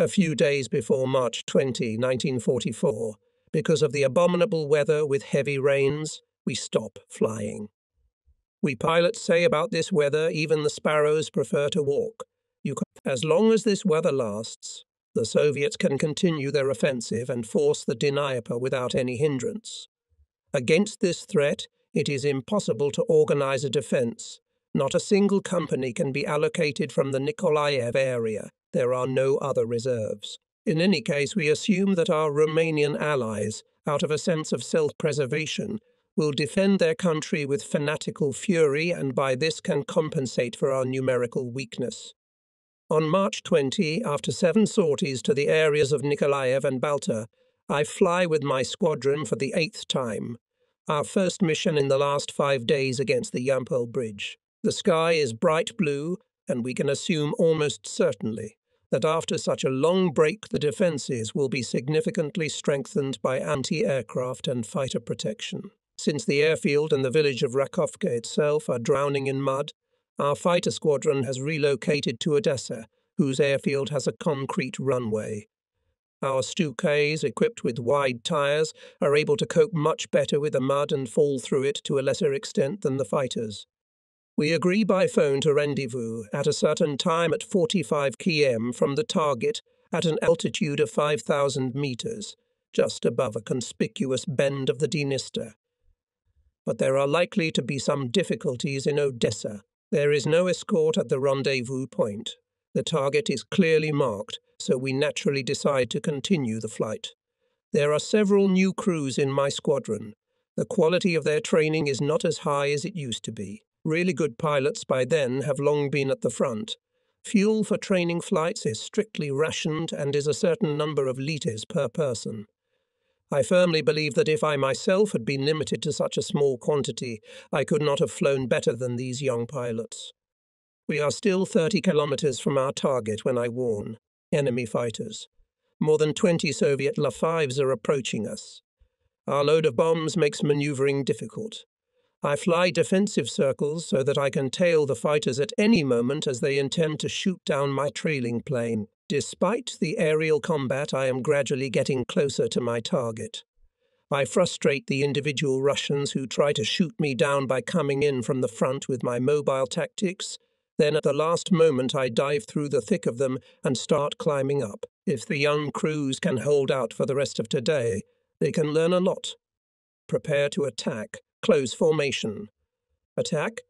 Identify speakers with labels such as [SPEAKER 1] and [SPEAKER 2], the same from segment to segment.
[SPEAKER 1] A few days before March 20, 1944, because of the abominable weather with heavy rains, we stop flying. We pilots say about this weather even the sparrows prefer to walk. As long as this weather lasts, the Soviets can continue their offensive and force the Dnieper without any hindrance. Against this threat, it is impossible to organize a defense. Not a single company can be allocated from the Nikolaev area. There are no other reserves. In any case, we assume that our Romanian allies, out of a sense of self preservation, will defend their country with fanatical fury and by this can compensate for our numerical weakness. On March 20, after seven sorties to the areas of Nikolaev and Balta, I fly with my squadron for the eighth time, our first mission in the last five days against the Yampol Bridge. The sky is bright blue, and we can assume almost certainly that after such a long break the defences will be significantly strengthened by anti-aircraft and fighter protection. Since the airfield and the village of Rakovka itself are drowning in mud, our fighter squadron has relocated to Odessa, whose airfield has a concrete runway. Our Stukas, equipped with wide tyres, are able to cope much better with the mud and fall through it to a lesser extent than the fighters. We agree by phone to rendezvous at a certain time at 45 km from the target at an altitude of 5,000 metres, just above a conspicuous bend of the Dniester. But there are likely to be some difficulties in Odessa. There is no escort at the rendezvous point. The target is clearly marked, so we naturally decide to continue the flight. There are several new crews in my squadron. The quality of their training is not as high as it used to be. Really good pilots by then have long been at the front. Fuel for training flights is strictly rationed and is a certain number of litres per person. I firmly believe that if I myself had been limited to such a small quantity, I could not have flown better than these young pilots. We are still 30 kilometres from our target when I warn enemy fighters. More than 20 Soviet La-5s are approaching us. Our load of bombs makes maneuvering difficult. I fly defensive circles so that I can tail the fighters at any moment as they intend to shoot down my trailing plane. Despite the aerial combat, I am gradually getting closer to my target. I frustrate the individual Russians who try to shoot me down by coming in from the front with my mobile tactics then at the last moment I dive through the thick of them and start climbing up. If the young crews can hold out for the rest of today, they can learn a lot. Prepare to attack. Close formation. Attack.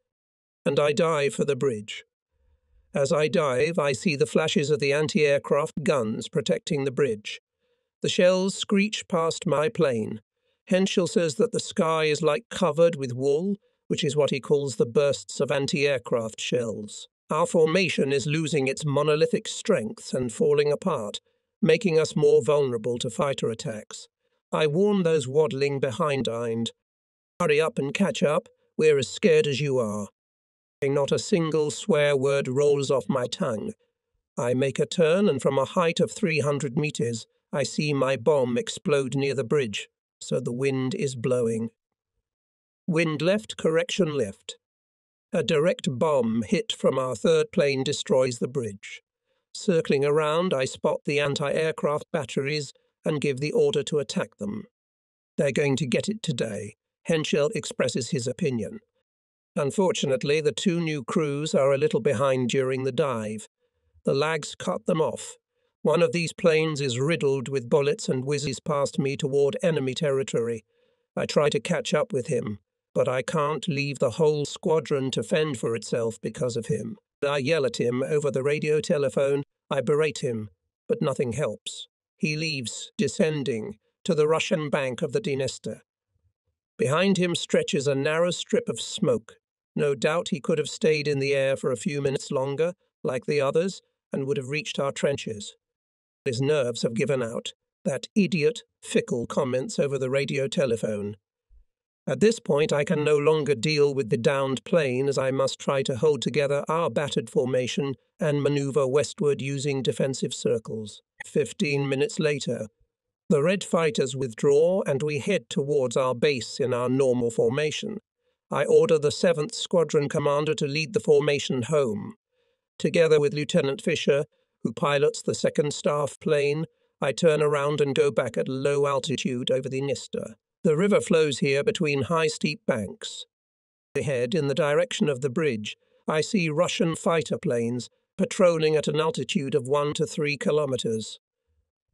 [SPEAKER 1] And I dive for the bridge. As I dive, I see the flashes of the anti aircraft guns protecting the bridge. The shells screech past my plane. Henschel says that the sky is like covered with wool, which is what he calls the bursts of anti aircraft shells. Our formation is losing its monolithic strength and falling apart, making us more vulnerable to fighter attacks. I warn those waddling behind Eind. Hurry up and catch up, we're as scared as you are. Not a single swear word rolls off my tongue. I make a turn, and from a height of 300 metres, I see my bomb explode near the bridge, so the wind is blowing. Wind left, correction left. A direct bomb hit from our third plane destroys the bridge. Circling around, I spot the anti aircraft batteries and give the order to attack them. They're going to get it today. Henschel expresses his opinion. Unfortunately, the two new crews are a little behind during the dive. The LaGGs cut them off. One of these planes is riddled with bullets and whizzes past me toward enemy territory. I try to catch up with him but I can't leave the whole squadron to fend for itself because of him. I yell at him over the radio telephone, I berate him, but nothing helps. He leaves, descending, to the Russian bank of the Dniester. Behind him stretches a narrow strip of smoke. No doubt he could have stayed in the air for a few minutes longer, like the others, and would have reached our trenches. His nerves have given out. That idiot, Fickel comments over the radio telephone. At this point, I can no longer deal with the downed plane as I must try to hold together our battered formation and maneuver westward using defensive circles. Fifteen minutes later, the Red fighters withdraw and we head towards our base in our normal formation. I order the 7th Squadron Commander to lead the formation home. Together with Lieutenant Fisher, who pilots the second staff plane, I turn around and go back at low altitude over the Dniester. The river flows here between high steep banks. Ahead, in the direction of the bridge, I see Russian fighter planes patrolling at an altitude of one to three kilometers.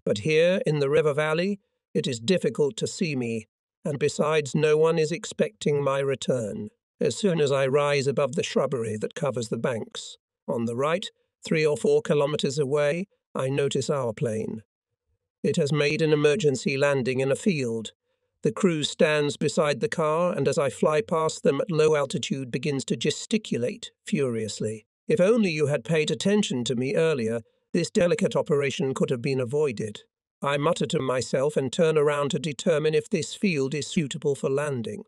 [SPEAKER 1] But here, in the river valley, it is difficult to see me, and besides, no one is expecting my return. As soon as I rise above the shrubbery that covers the banks, on the right, three or four kilometers away, I notice our plane. It has made an emergency landing in a field. The crew stands beside the car, and as I fly past them at low altitude, begins to gesticulate furiously. If only you had paid attention to me earlier, this delicate operation could have been avoided. I mutter to myself and turn around to determine if this field is suitable for landing.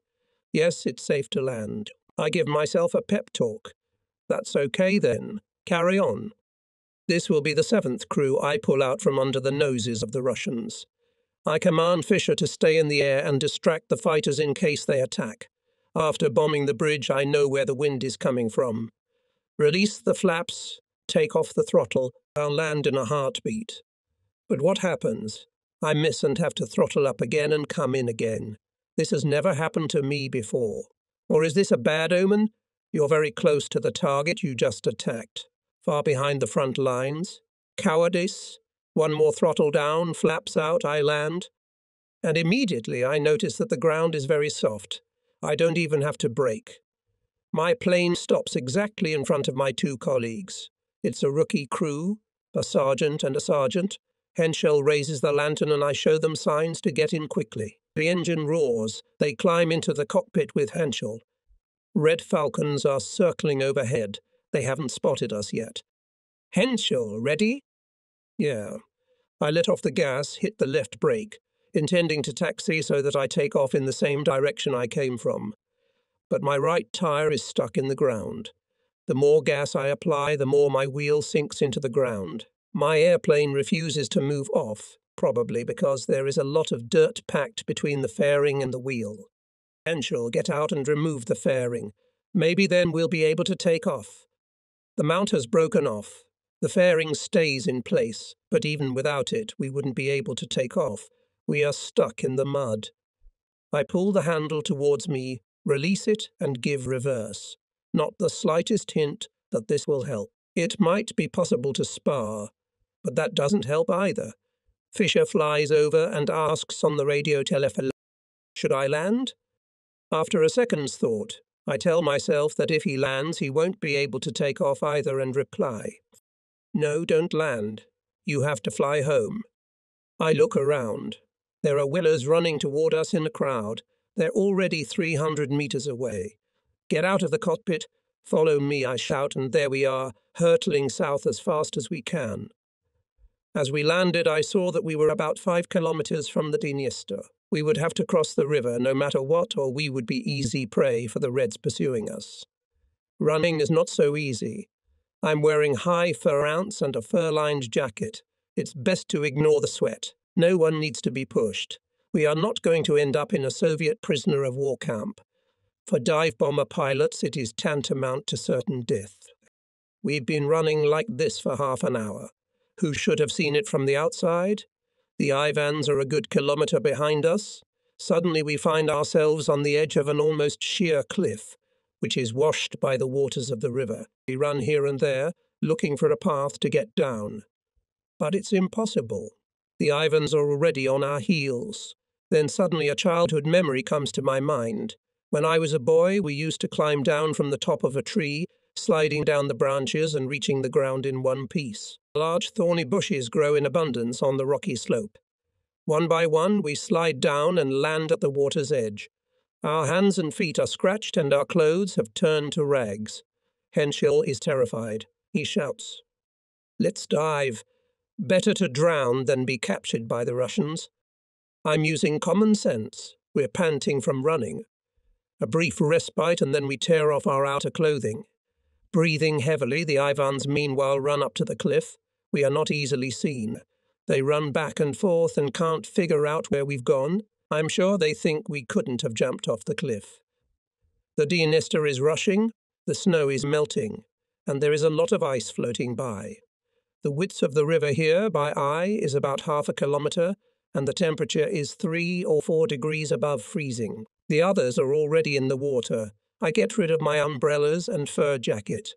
[SPEAKER 1] Yes, it's safe to land. I give myself a pep talk. That's okay then. Carry on. This will be the seventh crew I pull out from under the noses of the Russians. I command Fisher to stay in the air and distract the fighters in case they attack. After bombing the bridge, I know where the wind is coming from. Release the flaps, take off the throttle, I'll land in a heartbeat. But what happens? I miss and have to throttle up again and come in again. This has never happened to me before. Or is this a bad omen? You're very close to the target you just attacked, far behind the front lines. Cowardice? One more throttle down, flaps out, I land. And immediately I notice that the ground is very soft. I don't even have to brake. My plane stops exactly in front of my two colleagues. It's a rookie crew, a sergeant and a sergeant. Henschel raises the lantern and I show them signs to get in quickly. The engine roars. They climb into the cockpit with Henschel. Red falcons are circling overhead. They haven't spotted us yet. Henschel, ready? Yeah. I let off the gas, hit the left brake, intending to taxi so that I take off in the same direction I came from. But my right tyre is stuck in the ground. The more gas I apply, the more my wheel sinks into the ground. My airplane refuses to move off, probably because there is a lot of dirt packed between the fairing and the wheel. Henschel, get out and remove the fairing. Maybe then we'll be able to take off. The mount has broken off. The fairing stays in place, but even without it, we wouldn't be able to take off. We are stuck in the mud. I pull the handle towards me, release it, and give reverse. Not the slightest hint that this will help. It might be possible to spar, but that doesn't help either. Fisher flies over and asks on the radio telephone, Should I land? After a second's thought, I tell myself that if he lands, he won't be able to take off either and reply. No, don't land. You have to fly home. I look around. There are Willers running toward us in a crowd. They're already 300 meters away. Get out of the cockpit. Follow me, I shout, and there we are, hurtling south as fast as we can. As we landed, I saw that we were about five kilometers from the Dniester. We would have to cross the river no matter what, or we would be easy prey for the Reds pursuing us. Running is not so easy. I'm wearing high fur ounce and a fur lined jacket. It's best to ignore the sweat. No one needs to be pushed. We are not going to end up in a Soviet prisoner of war camp. For dive bomber pilots, it is tantamount to certain death. We've been running like this for half an hour. Who should have seen it from the outside? The Ivans are a good kilometre behind us. Suddenly we find ourselves on the edge of an almost sheer cliff, which is washed by the waters of the river. We run here and there, looking for a path to get down. But it's impossible. The Ivans are already on our heels. Then suddenly a childhood memory comes to my mind. When I was a boy, we used to climb down from the top of a tree, sliding down the branches and reaching the ground in one piece. Large thorny bushes grow in abundance on the rocky slope. One by one, we slide down and land at the water's edge. Our hands and feet are scratched, and our clothes have turned to rags. Henschel is terrified. He shouts, Let's dive. Better to drown than be captured by the Russians. I'm using common sense. We're panting from running. A brief respite, and then we tear off our outer clothing. Breathing heavily, the Ivans meanwhile run up to the cliff. We are not easily seen. They run back and forth and can't figure out where we've gone. I'm sure they think we couldn't have jumped off the cliff. The Dniester is rushing, the snow is melting, and there is a lot of ice floating by. The width of the river here by eye is about half a kilometre, and the temperature is three or four degrees above freezing. The others are already in the water. I get rid of my umbrellas and fur jacket.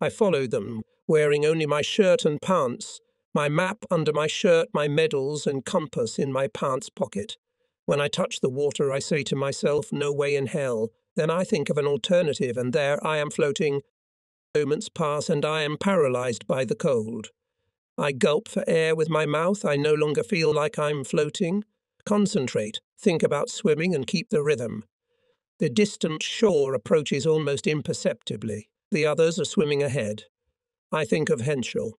[SPEAKER 1] I follow them, wearing only my shirt and pants, my map under my shirt, my medals and compass in my pants pocket. When I touch the water, I say to myself, no way in hell. Then I think of an alternative, and there I am floating. Moments pass, and I am paralyzed by the cold. I gulp for air with my mouth. I no longer feel like I'm floating. Concentrate, think about swimming, and keep the rhythm. The distant shore approaches almost imperceptibly. The others are swimming ahead. I think of Henschel.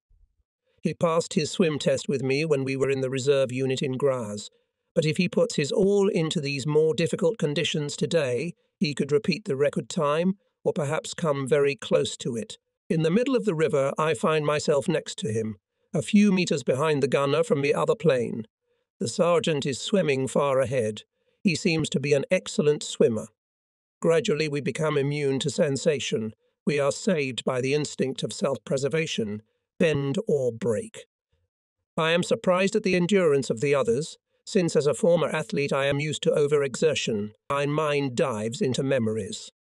[SPEAKER 1] He passed his swim test with me when we were in the reserve unit in Graz. But if he puts his all into these more difficult conditions today, he could repeat the record time, or perhaps come very close to it. In the middle of the river, I find myself next to him, a few metres behind the gunner from the other plane. The sergeant is swimming far ahead. He seems to be an excellent swimmer. Gradually, we become immune to sensation. We are saved by the instinct of self preservation bend or break. I am surprised at the endurance of the others, since as a former athlete I am used to overexertion, my mind dives into memories.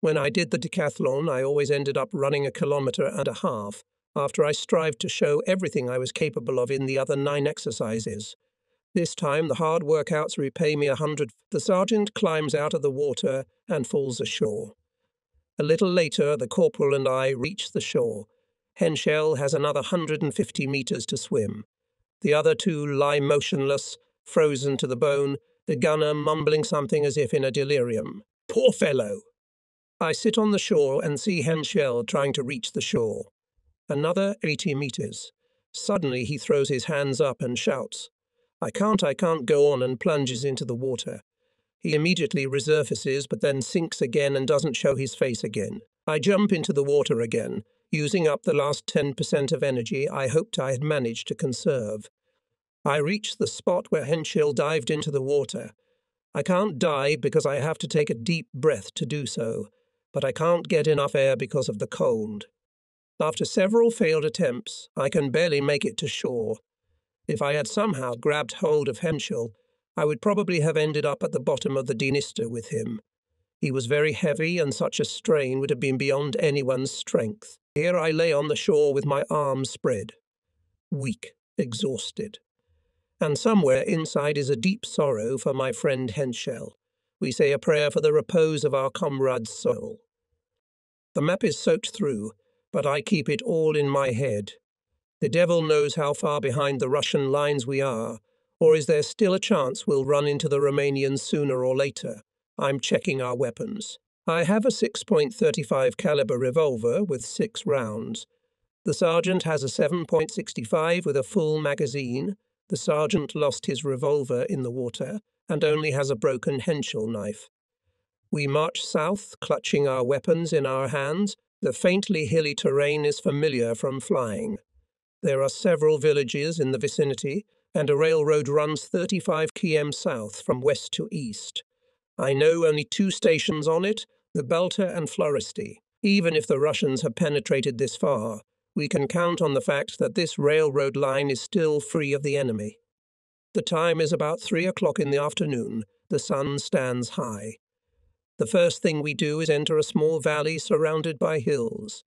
[SPEAKER 1] When I did the decathlon, I always ended up running a kilometre and a half, after I strived to show everything I was capable of in the other nine exercises. This time the hard workouts repay me a hundred. The sergeant climbs out of the water and falls ashore. A little later, the corporal and I reach the shore. Henschel has another 150 metres to swim. The other two lie motionless, frozen to the bone, the gunner mumbling something as if in a delirium. Poor fellow! I sit on the shore and see Henschel trying to reach the shore. Another 80 metres. Suddenly he throws his hands up and shouts, I can't, I can't go on, and plunges into the water. He immediately resurfaces, but then sinks again and doesn't show his face again. I jump into the water again, using up the last 10% of energy I hoped I had managed to conserve. I reach the spot where Henschel dived into the water. I can't dive because I have to take a deep breath to do so, but I can't get enough air because of the cold. After several failed attempts, I can barely make it to shore. If I had somehow grabbed hold of Henschel, I would probably have ended up at the bottom of the Dniester with him. He was very heavy, and such a strain would have been beyond anyone's strength. Here I lay on the shore with my arms spread, weak, exhausted and somewhere inside is a deep sorrow for my friend Henschel. We say a prayer for the repose of our comrade's soul. The map is soaked through, but I keep it all in my head. The devil knows how far behind the Russian lines we are, or is there still a chance we'll run into the Romanians sooner or later? I'm checking our weapons. I have a 6.35 caliber revolver with six rounds. The sergeant has a 7.65 with a full magazine, the sergeant lost his revolver in the water and only has a broken Henschel knife. We march south, clutching our weapons in our hands. The faintly hilly terrain is familiar from flying. There are several villages in the vicinity, and a railroad runs 35 km south from west to east. I know only two stations on it, the Balta and Floresty. Even if the Russians have penetrated this far, we can count on the fact that this railroad line is still free of the enemy. The time is about three o'clock in the afternoon. The sun stands high. The first thing we do is enter a small valley surrounded by hills.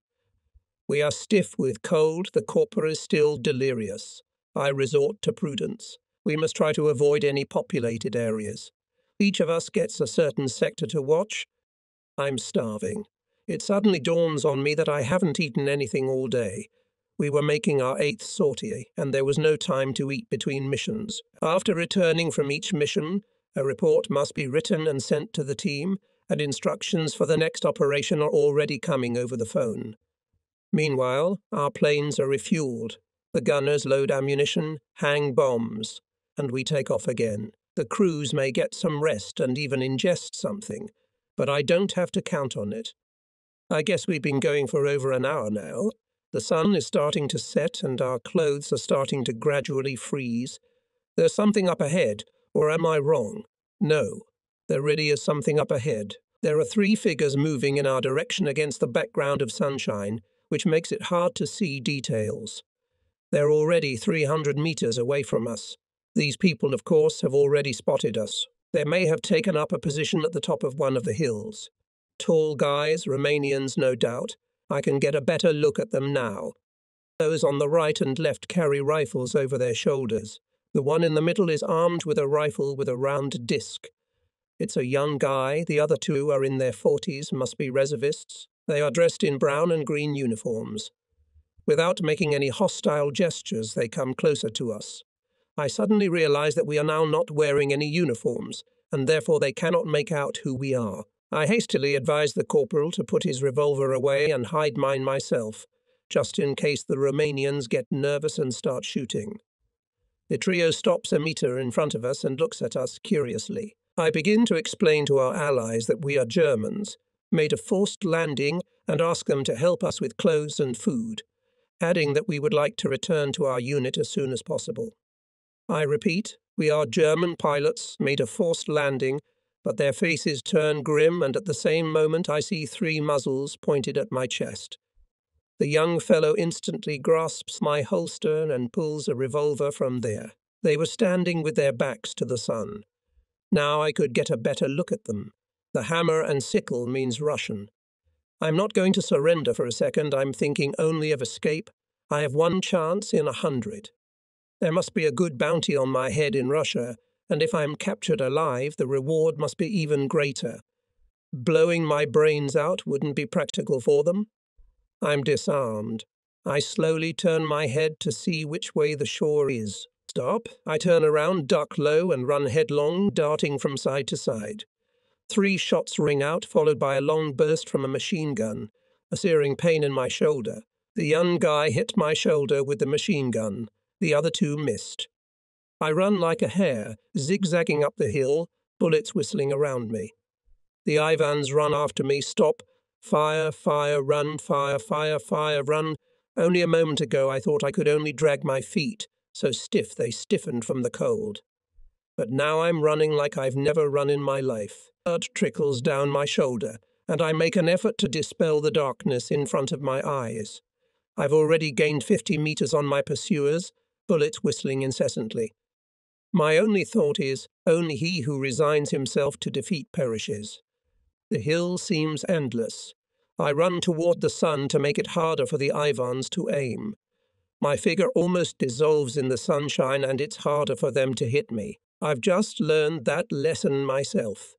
[SPEAKER 1] We are stiff with cold, the corporal is still delirious. I resort to prudence. We must try to avoid any populated areas. Each of us gets a certain sector to watch. I'm starving. It suddenly dawns on me that I haven't eaten anything all day. We were making our eighth sortie, and there was no time to eat between missions. After returning from each mission, a report must be written and sent to the team, and instructions for the next operation are already coming over the phone. Meanwhile, our planes are refueled. The gunners load ammunition, hang bombs, and we take off again. The crews may get some rest and even ingest something, but I don't have to count on it. I guess we've been going for over an hour now. The sun is starting to set and our clothes are starting to gradually freeze. There's something up ahead, or am I wrong? No, there really is something up ahead. There are three figures moving in our direction against the background of sunshine, which makes it hard to see details. They're already 300 meters away from us. These people, of course, have already spotted us. They may have taken up a position at the top of one of the hills. Tall guys, Romanians no doubt. I can get a better look at them now. Those on the right and left carry rifles over their shoulders. The one in the middle is armed with a rifle with a round disc. It's a young guy, the other two are in their forties, must be reservists. They are dressed in brown and green uniforms. Without making any hostile gestures, they come closer to us. I suddenly realize that we are now not wearing any uniforms, and therefore they cannot make out who we are. I hastily advise the corporal to put his revolver away and hide mine myself, just in case the Romanians get nervous and start shooting. The trio stops a meter in front of us and looks at us curiously. I begin to explain to our allies that we are Germans, made a forced landing, and ask them to help us with clothes and food, adding that we would like to return to our unit as soon as possible. I repeat, we are German pilots, made a forced landing, but their faces turn grim, and at the same moment I see three muzzles pointed at my chest. The young fellow instantly grasps my holster and pulls a revolver from there. They were standing with their backs to the sun. Now I could get a better look at them. The hammer and sickle means Russian. I'm not going to surrender for a second. I'm thinking only of escape. I have one chance in a hundred. There must be a good bounty on my head in Russia, and if I am captured alive, the reward must be even greater. Blowing my brains out wouldn't be practical for them. I'm disarmed. I slowly turn my head to see which way the shore is. Stop. I turn around, duck low, and run headlong, darting from side to side. Three shots ring out, followed by a long burst from a machine gun, a searing pain in my shoulder. The young guy hit my shoulder with the machine gun. The other two missed. I run like a hare, zigzagging up the hill, bullets whistling around me. The Ivans run after me, stop, Fire, fire, run, fire, fire, fire, run. Only a moment ago I thought I could only drag my feet, so stiff they stiffened from the cold. But now I'm running like I've never run in my life. Blood trickles down my shoulder, and I make an effort to dispel the darkness in front of my eyes. I've already gained fifty meters on my pursuers, bullets whistling incessantly. My only thought is, only he who resigns himself to defeat perishes. The hill seems endless. I run toward the sun to make it harder for the Ivans to aim. My figure almost dissolves in the sunshine, and it's harder for them to hit me. I've just learned that lesson myself.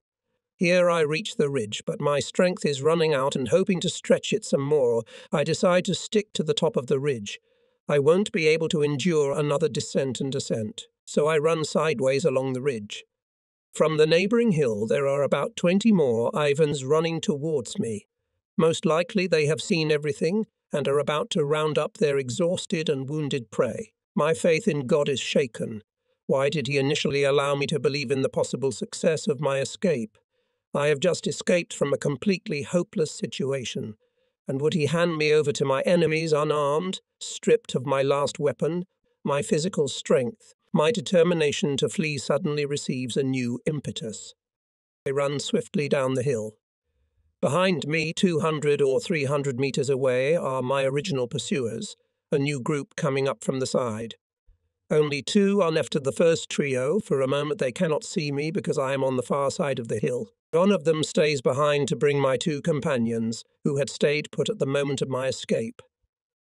[SPEAKER 1] Here I reach the ridge, but my strength is running out, and hoping to stretch it some more, I decide to stick to the top of the ridge. I won't be able to endure another descent and ascent, so I run sideways along the ridge. From the neighbouring hill there are about twenty more Ivans running towards me. Most likely they have seen everything and are about to round up their exhausted and wounded prey. My faith in God is shaken. Why did he initially allow me to believe in the possible success of my escape? I have just escaped from a completely hopeless situation, and would he hand me over to my enemies unarmed, stripped of my last weapon, my physical strength, my determination to flee suddenly receives a new impetus. I run swiftly down the hill. Behind me, 200 or 300 meters away, are my original pursuers, a new group coming up from the side. Only two are left of the first trio. For a moment they cannot see me because I am on the far side of the hill. One of them stays behind to bring my two companions, who had stayed put at the moment of my escape.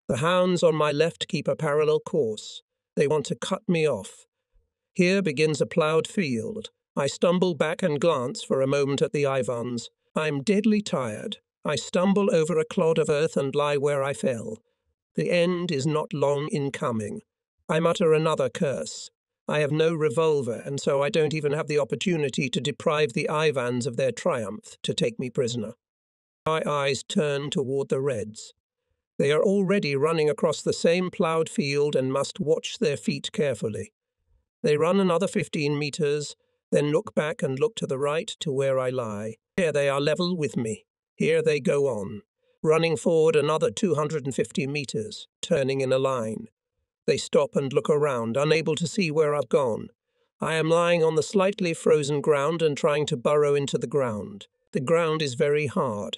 [SPEAKER 1] The hounds on my left keep a parallel course. They want to cut me off, here begins a ploughed field. I stumble back and glance for a moment at the Ivans. I'm deadly tired. I stumble over a clod of earth and lie where I fell. The end is not long in coming. I mutter another curse. I have no revolver, and so I don't even have the opportunity to deprive the Ivans of their triumph to take me prisoner. My eyes turn toward the Reds. They are already running across the same ploughed field and must watch their feet carefully. They run another fifteen metres, then look back and look to the right to where I lie. Here they are level with me. Here they go on, running forward another 250 metres, turning in a line. They stop and look around, unable to see where I've gone. I am lying on the slightly frozen ground and trying to burrow into the ground. The ground is very hard.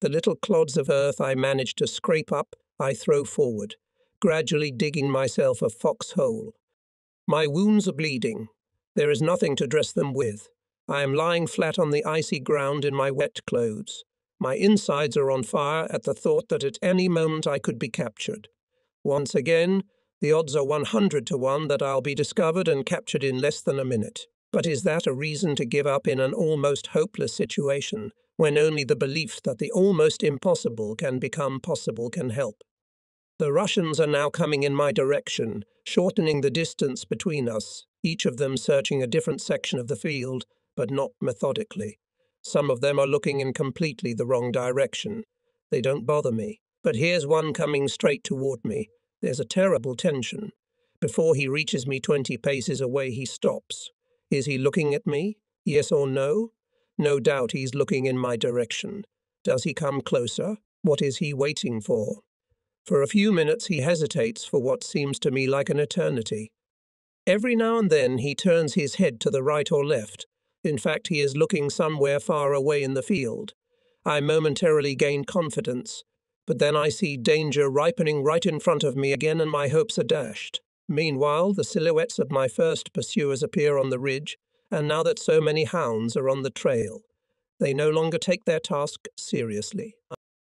[SPEAKER 1] The little clods of earth I manage to scrape up, I throw forward. gradually digging myself a foxhole. My wounds are bleeding. There is nothing to dress them with. I am lying flat on the icy ground in my wet clothes. My insides are on fire at the thought that at any moment I could be captured. Once again, the odds are 100 to 1 that I'll be discovered and captured in less than a minute. But is that a reason to give up in an almost hopeless situation, when only the belief that the almost impossible can become possible can help? The Russians are now coming in my direction, shortening the distance between us, each of them searching a different section of the field, but not methodically. Some of them are looking in completely the wrong direction. They don't bother me. But here's one coming straight toward me. There's a terrible tension. Before he reaches me twenty paces away, he stops. Is he looking at me? Yes or no? No doubt he's looking in my direction. Does he come closer? What is he waiting for? For a few minutes he hesitates for what seems to me like an eternity. Every now and then he turns his head to the right or left. In fact, he is looking somewhere far away in the field. I momentarily gain confidence, but then I see danger ripening right in front of me again and my hopes are dashed. Meanwhile, the silhouettes of my first pursuers appear on the ridge, and now that so many hounds are on the trail, they no longer take their task seriously.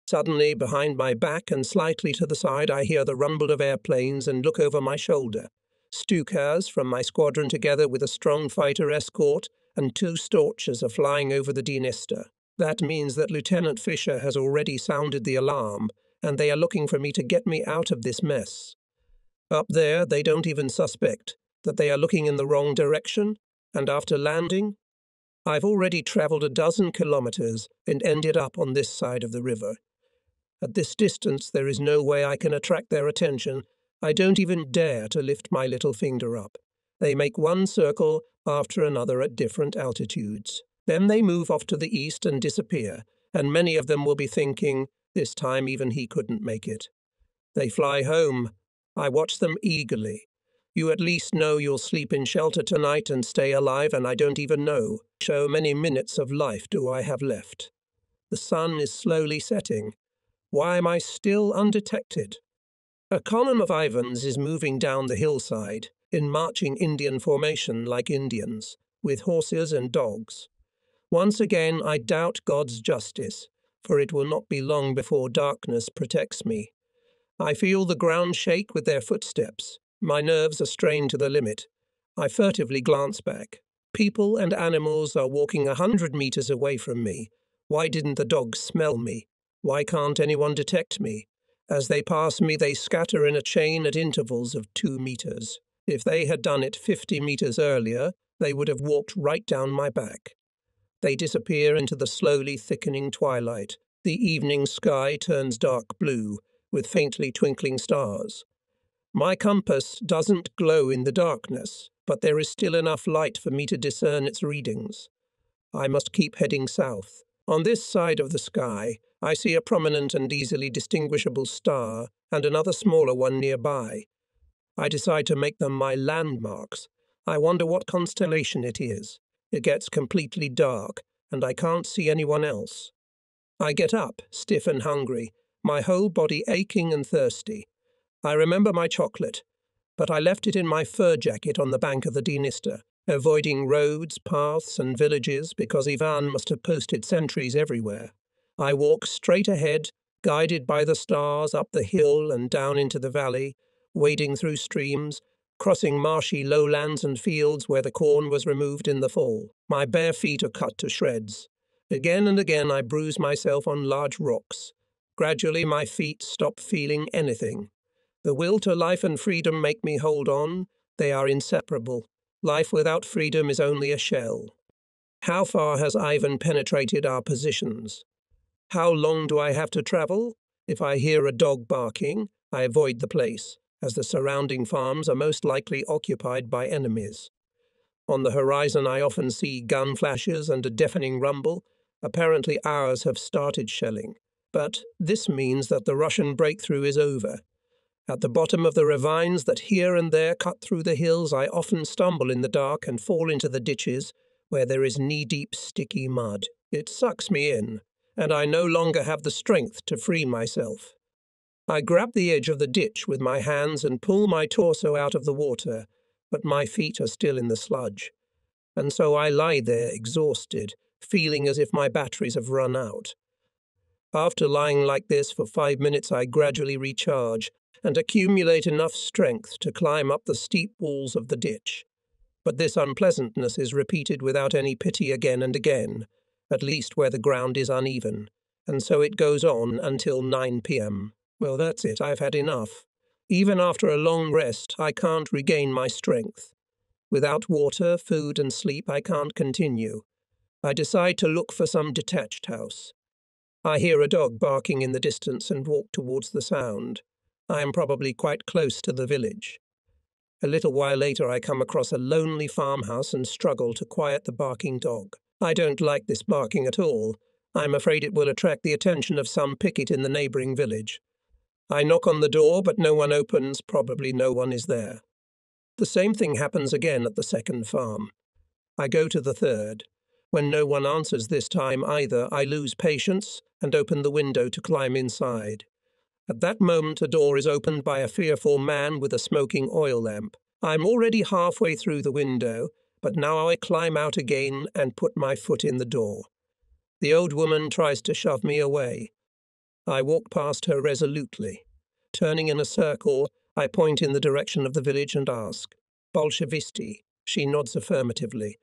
[SPEAKER 1] Suddenly, behind my back and slightly to the side, I hear the rumble of airplanes and look over my shoulder. Stukas from my squadron, together with a strong fighter escort, and two Storches are flying over the Dniester. That means that Lieutenant Fisher has already sounded the alarm, and they are looking for me to get me out of this mess. Up there, they don't even suspect that they are looking in the wrong direction, and after landing, I've already travelled a dozen kilometres and ended up on this side of the river. At this distance, there is no way I can attract their attention. I don't even dare to lift my little finger up. They make one circle after another at different altitudes. Then they move off to the east and disappear, and many of them will be thinking, this time even he couldn't make it. They fly home. I watch them eagerly. You at least know you'll sleep in shelter tonight and stay alive, and I don't even know. So many minutes of life do I have left. The sun is slowly setting. Why am I still undetected? A column of Ivans is moving down the hillside, in marching Indian formation like Indians, with horses and dogs. Once again, I doubt God's justice, for it will not be long before darkness protects me. I feel the ground shake with their footsteps. My nerves are strained to the limit. I furtively glance back. People and animals are walking a hundred meters away from me. Why didn't the dogs smell me? Why can't anyone detect me? As they pass me, they scatter in a chain at intervals of two meters. If they had done it fifty meters earlier, they would have walked right down my back. They disappear into the slowly thickening twilight. The evening sky turns dark blue, with faintly twinkling stars. My compass doesn't glow in the darkness, but there is still enough light for me to discern its readings. I must keep heading south. On this side of the sky, I see a prominent and easily distinguishable star and another smaller one nearby. I decide to make them my landmarks. I wonder what constellation it is. It gets completely dark, and I can't see anyone else. I get up, stiff and hungry, my whole body aching and thirsty. I remember my chocolate, but I left it in my fur jacket on the bank of the Dniester, avoiding roads, paths, and villages because Ivan must have posted sentries everywhere. I walk straight ahead, guided by the stars up the hill and down into the valley, wading through streams, crossing marshy lowlands and fields where the corn was removed in the fall. My bare feet are cut to shreds. Again and again I bruise myself on large rocks. Gradually my feet stop feeling anything. The will to life and freedom make me hold on. They are inseparable. Life without freedom is only a shell. How far has Ivan penetrated our positions? How long do I have to travel? If I hear a dog barking, I avoid the place, as the surrounding farms are most likely occupied by enemies. On the horizon, I often see gun flashes and a deafening rumble. Apparently, ours have started shelling. But this means that the Russian breakthrough is over. At the bottom of the ravines that here and there cut through the hills, I often stumble in the dark and fall into the ditches where there is knee deep, sticky mud. It sucks me in, and I no longer have the strength to free myself. I grab the edge of the ditch with my hands and pull my torso out of the water, but my feet are still in the sludge. And so I lie there exhausted, feeling as if my batteries have run out. After lying like this for five minutes, I gradually recharge and accumulate enough strength to climb up the steep walls of the ditch. But this unpleasantness is repeated without any pity again and again, at least where the ground is uneven, and so it goes on until 9 p.m. Well, that's it, I've had enough. Even after a long rest, I can't regain my strength. Without water, food, and sleep, I can't continue. I decide to look for some detached house. I hear a dog barking in the distance and walk towards the sound. I am probably quite close to the village. A little while later, I come across a lonely farmhouse and struggle to quiet the barking dog. I don't like this barking at all. I'm afraid it will attract the attention of some picket in the neighbouring village. I knock on the door, but no one opens, probably no one is there. The same thing happens again at the second farm. I go to the third. When no one answers this time either, I lose patience and open the window to climb inside. At that moment, a door is opened by a fearful man with a smoking oil lamp. I'm already halfway through the window, but now I climb out again and put my foot in the door. The old woman tries to shove me away. I walk past her resolutely. Turning in a circle, I point in the direction of the village and ask, Bolshevisti? She nods affirmatively.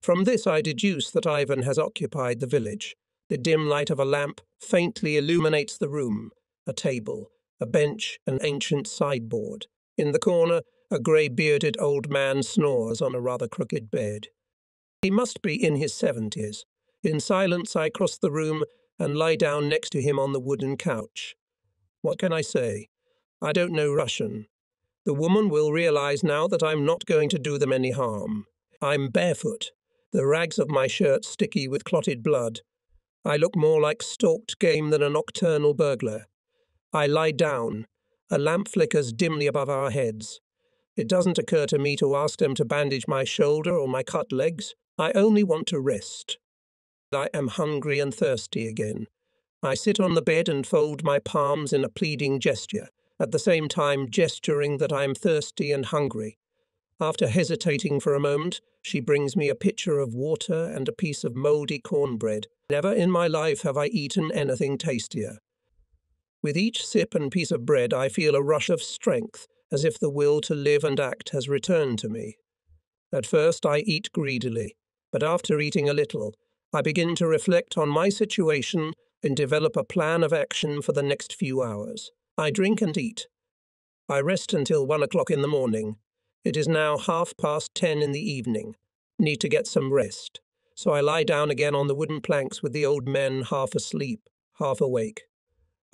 [SPEAKER 1] From this, I deduce that Ivan has occupied the village. The dim light of a lamp faintly illuminates the room, a table, a bench, an ancient sideboard. In the corner, a grey bearded old man snores on a rather crooked bed. He must be in his seventies. In silence, I cross the room and lie down next to him on the wooden couch. What can I say? I don't know Russian. The woman will realize now that I'm not going to do them any harm. I'm barefoot, the rags of my shirt sticky with clotted blood. I look more like stalked game than a nocturnal burglar. I lie down. A lamp flickers dimly above our heads. It doesn't occur to me to ask them to bandage my shoulder or my cut legs. I only want to rest. I am hungry and thirsty again. I sit on the bed and fold my palms in a pleading gesture, at the same time gesturing that I am thirsty and hungry. After hesitating for a moment, she brings me a pitcher of water and a piece of mouldy cornbread. Never in my life have I eaten anything tastier. With each sip and piece of bread, I feel a rush of strength, as if the will to live and act has returned to me. At first, I eat greedily, but after eating a little, I begin to reflect on my situation and develop a plan of action for the next few hours. I drink and eat. I rest until one o'clock in the morning. It is now half past ten in the evening. Need to get some rest. So I lie down again on the wooden planks with the old men half asleep, half awake.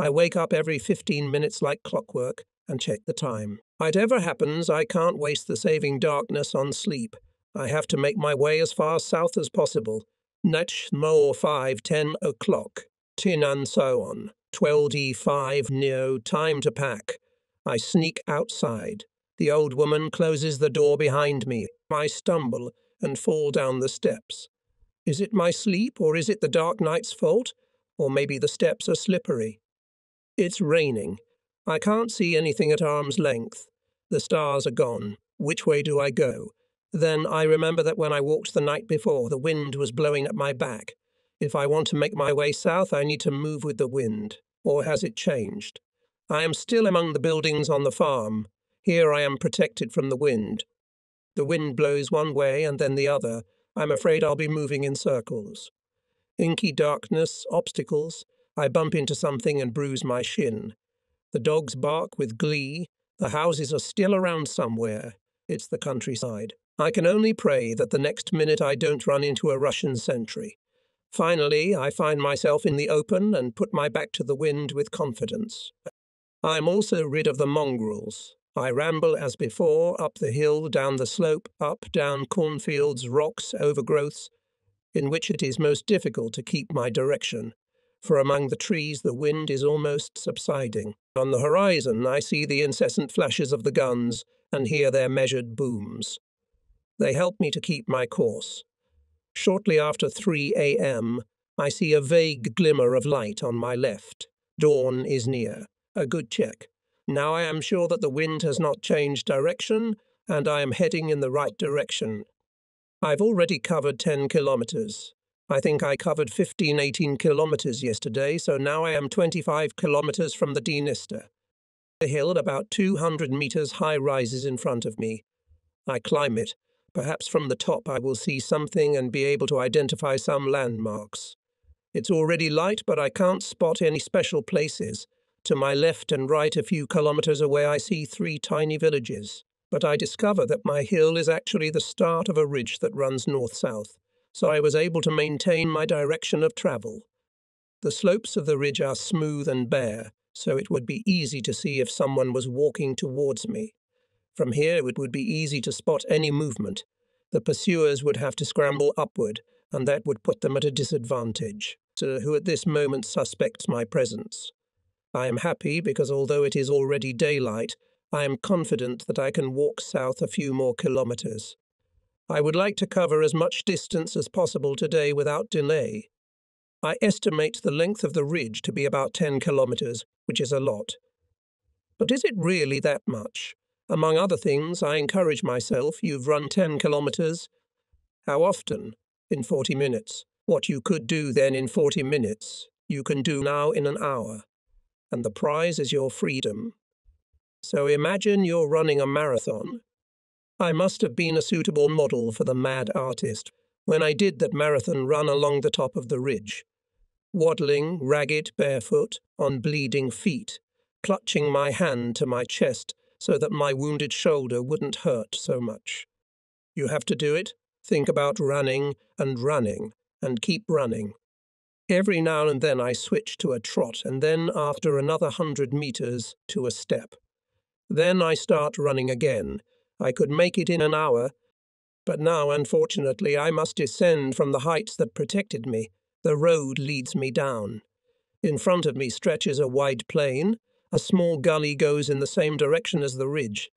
[SPEAKER 1] I wake up every 15 minutes like clockwork and check the time. Whatever happens, I can't waste the saving darkness on sleep. I have to make my way as far south as possible. Nech more 5, 10 o'clock. Tin and so on. 12d5, no, time to pack. I sneak outside. The old woman closes the door behind me. I stumble and fall down the steps. Is it my sleep, or is it the dark night's fault? Or maybe the steps are slippery. It's raining. I can't see anything at arm's length. The stars are gone. Which way do I go? Then I remember that when I walked the night before, the wind was blowing at my back. If I want to make my way south, I need to move with the wind. Or has it changed? I am still among the buildings on the farm. Here I am protected from the wind. The wind blows one way and then the other. I'm afraid I'll be moving in circles. Inky darkness, obstacles, I bump into something and bruise my shin. The dogs bark with glee. The houses are still around somewhere. It's the countryside. I can only pray that the next minute I don't run into a Russian sentry. Finally, I find myself in the open and put my back to the wind with confidence. I am also rid of the mongrels. I ramble as before, up the hill, down the slope, up, down cornfields, rocks, overgrowths, in which it is most difficult to keep my direction for among the trees the wind is almost subsiding. On the horizon I see the incessant flashes of the guns and hear their measured booms. They help me to keep my course. Shortly after 3 a.m., I see a vague glimmer of light on my left. Dawn is near. A good check. Now I am sure that the wind has not changed direction, and I am heading in the right direction. I've already covered 10 kilometers. I think I covered 15, 18 kilometers yesterday, so now I am 25 kilometers from the Dniester. The hill about 200 meters high rises in front of me. I climb it. Perhaps from the top I will see something and be able to identify some landmarks. It's already light, but I can't spot any special places. To my left and right, a few kilometers away, I see three tiny villages. But I discover that my hill is actually the start of a ridge that runs north south so I was able to maintain my direction of travel. The slopes of the ridge are smooth and bare, so it would be easy to see if someone was walking towards me. From here it would be easy to spot any movement. The pursuers would have to scramble upward, and that would put them at a disadvantage, so who at this moment suspects my presence. I am happy because although it is already daylight, I am confident that I can walk south a few more kilometres. I would like to cover as much distance as possible today without delay. I estimate the length of the ridge to be about 10 kilometres, which is a lot. But is it really that much? Among other things, I encourage myself, you've run 10 kilometres. How often? In 40 minutes. What you could do then in 40 minutes, you can do now in an hour. And the prize is your freedom. So imagine you're running a marathon I must have been a suitable model for the mad artist when I did that marathon run along the top of the ridge. Waddling, ragged, barefoot, on bleeding feet, clutching my hand to my chest so that my wounded shoulder wouldn't hurt so much. You have to do it, think about running and running, and keep running. Every now and then I switch to a trot, and then after another hundred metres to a step. Then I start running again, I could make it in an hour, but now, unfortunately, I must descend from the heights that protected me. The road leads me down. In front of me stretches a wide plain. A small gully goes in the same direction as the ridge.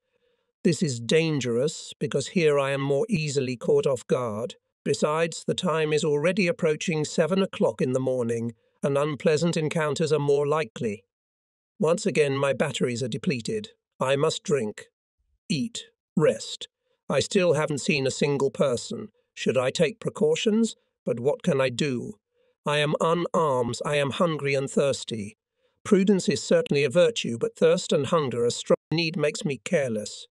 [SPEAKER 1] This is dangerous because here I am more easily caught off guard. Besides, the time is already approaching seven o'clock in the morning, and unpleasant encounters are more likely. Once again, my batteries are depleted. I must drink, eat, Rest. I still haven't seen a single person. Should I take precautions? But what can I do? I am unarmed, I am hungry and thirsty. Prudence is certainly a virtue, but thirst and hunger, a strong need makes me careless.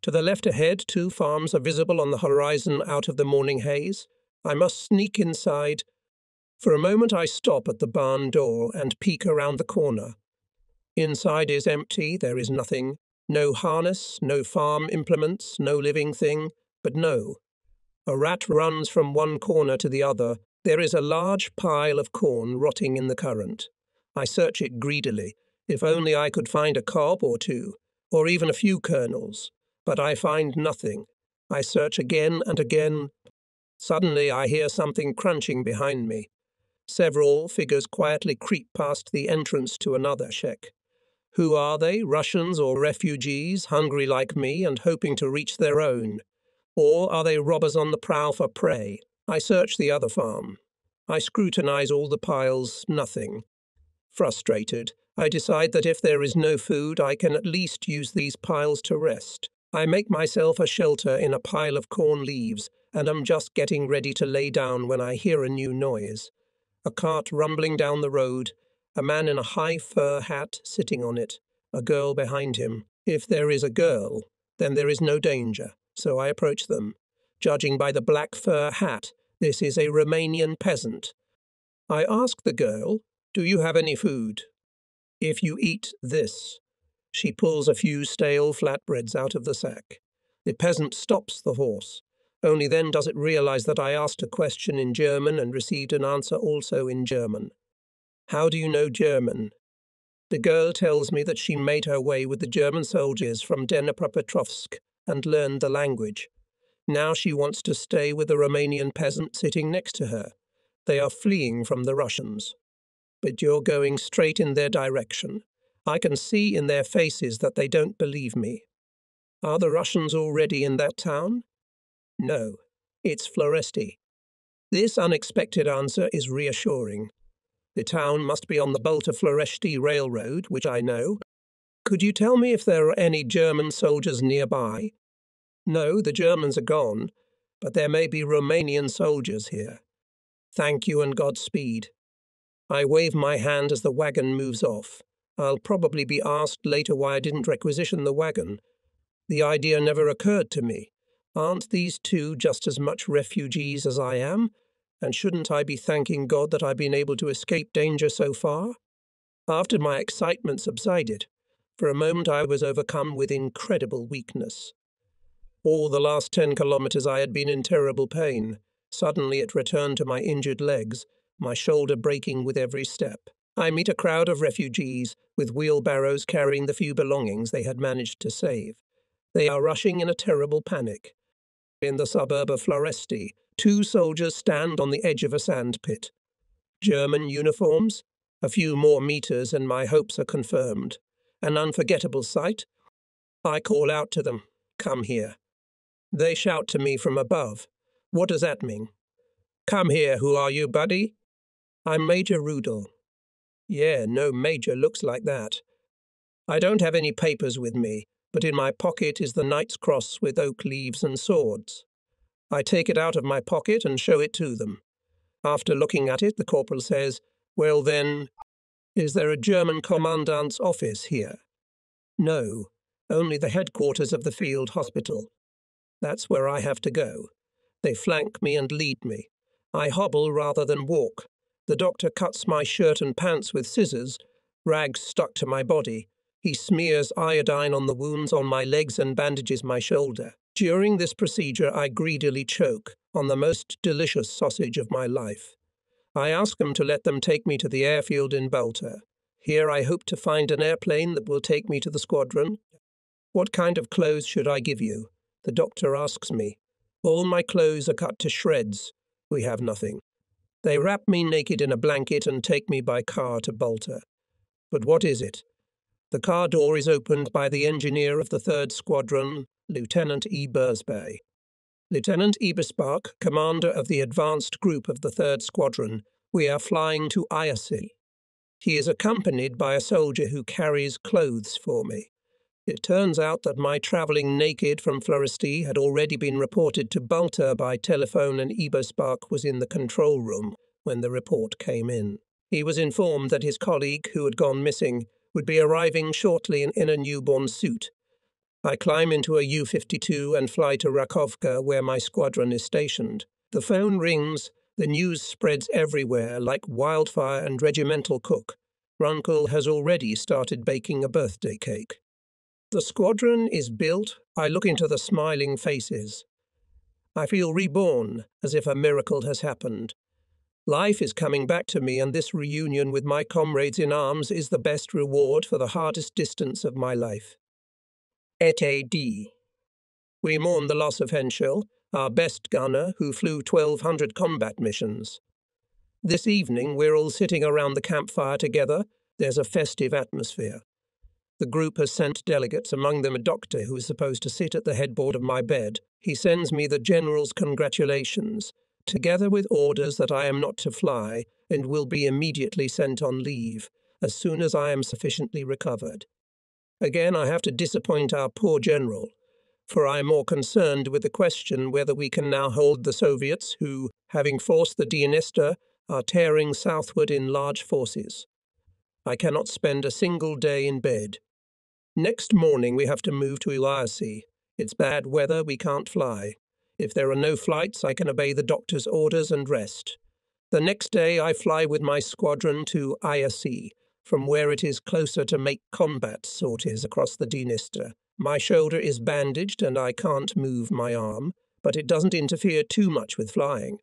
[SPEAKER 1] To the left ahead, two farms are visible on the horizon out of the morning haze. I must sneak inside. For a moment I stop at the barn door and peek around the corner. Inside is empty, there is nothing. No harness, no farm implements, no living thing, but no. A rat runs from one corner to the other. There is a large pile of corn rotting in the current. I search it greedily. If only I could find a cob or two, or even a few kernels. But I find nothing. I search again and again. Suddenly I hear something crunching behind me. Several figures quietly creep past the entrance to another shack. Who are they, Russians or refugees, hungry like me and hoping to reach their own? Or are they robbers on the prowl for prey? I search the other farm. I scrutinize all the piles, nothing. Frustrated, I decide that if there is no food, I can at least use these piles to rest. I make myself a shelter in a pile of corn leaves, and am just getting ready to lay down when I hear a new noise. A cart rumbling down the road, a man in a high fur hat sitting on it, a girl behind him. If there is a girl, then there is no danger, so I approach them. Judging by the black fur hat, this is a Romanian peasant. I ask the girl, Do you have any food? If you eat this. She pulls a few stale flatbreads out of the sack. The peasant stops the horse. Only then does it realize that I asked a question in German and received an answer also in German. How do you know German? The girl tells me that she made her way with the German soldiers from Dnipropetrovsk and learned the language. Now she wants to stay with the Romanian peasant sitting next to her. They are fleeing from the Russians. But you're going straight in their direction. I can see in their faces that they don't believe me. Are the Russians already in that town? No, it's Floresti. This unexpected answer is reassuring. The town must be on the Balta Floresti Railroad, which I know. Could you tell me if there are any German soldiers nearby? No, the Germans are gone, but there may be Romanian soldiers here. Thank you and Godspeed. I wave my hand as the wagon moves off. I'll probably be asked later why I didn't requisition the wagon. The idea never occurred to me. Aren't these two just as much refugees as I am? And shouldn't I be thanking God that I've been able to escape danger so far? After my excitement subsided, for a moment I was overcome with incredible weakness. All the last ten kilometres I had been in terrible pain. Suddenly it returned to my injured legs, my shoulder breaking with every step. I meet a crowd of refugees with wheelbarrows carrying the few belongings they had managed to save. They are rushing in a terrible panic. In the suburb of Floresti, two soldiers stand on the edge of a sand pit. German uniforms, a few more meters and my hopes are confirmed. An unforgettable sight. I call out to them, Come here. They shout to me from above. What does that mean? Come here, who are you, buddy? I'm Major Rudel. Yeah, no major looks like that. I don't have any papers with me, but in my pocket is the knight's cross with oak leaves and swords. I take it out of my pocket and show it to them. After looking at it, the corporal says, Well then, is there a German commandant's office here? No, only the headquarters of the field hospital. That's where I have to go. They flank me and lead me. I hobble rather than walk. The doctor cuts my shirt and pants with scissors, rags stuck to my body, he smears iodine on the wounds on my legs and bandages my shoulder. During this procedure, I greedily choke on the most delicious sausage of my life. I ask him to let them take me to the airfield in Balta. Here I hope to find an airplane that will take me to the squadron. What kind of clothes should I give you? The doctor asks me. All my clothes are cut to shreds. We have nothing. They wrap me naked in a blanket and take me by car to Balta. But what is it? The car door is opened by the engineer of the 3rd Squadron, Lieutenant E. Bursbay. Lieutenant Ebersbach, commander of the advanced group of the 3rd Squadron, we are flying to Iasi. He is accompanied by a soldier who carries clothes for me. It turns out that my travelling naked from Floresti had already been reported to Balta by telephone and Ebersbach was in the control room when the report came in. He was informed that his colleague, who had gone missing, would be arriving shortly in, in a newborn suit. I climb into a Ju 52 and fly to Rakovka, where my squadron is stationed. The phone rings, the news spreads everywhere like wildfire and regimental cook. Runkel has already started baking a birthday cake. The squadron is built. I look into the smiling faces. I feel reborn, as if a miracle has happened. Life is coming back to me, and this reunion with my comrades in arms is the best reward for the hardest distance of my life. Et D. We mourn the loss of Henschel, our best gunner, who flew 1,200 combat missions. This evening, we're all sitting around the campfire together. There's a festive atmosphere. The group has sent delegates, among them a doctor who is supposed to sit at the headboard of my bed. He sends me the General's congratulations together with orders that I am not to fly and will be immediately sent on leave as soon as I am sufficiently recovered. Again, I have to disappoint our poor general, for I am more concerned with the question whether we can now hold the Soviets who, having forced the Dniester, are tearing southward in large forces. I cannot spend a single day in bed. Next morning we have to move to Iasi. It's bad weather, we can't fly. If there are no flights, I can obey the doctor's orders and rest. The next day, I fly with my squadron to Iasi, from where it is closer to make combat sorties across the Dniester. My shoulder is bandaged and I can't move my arm, but it doesn't interfere too much with flying.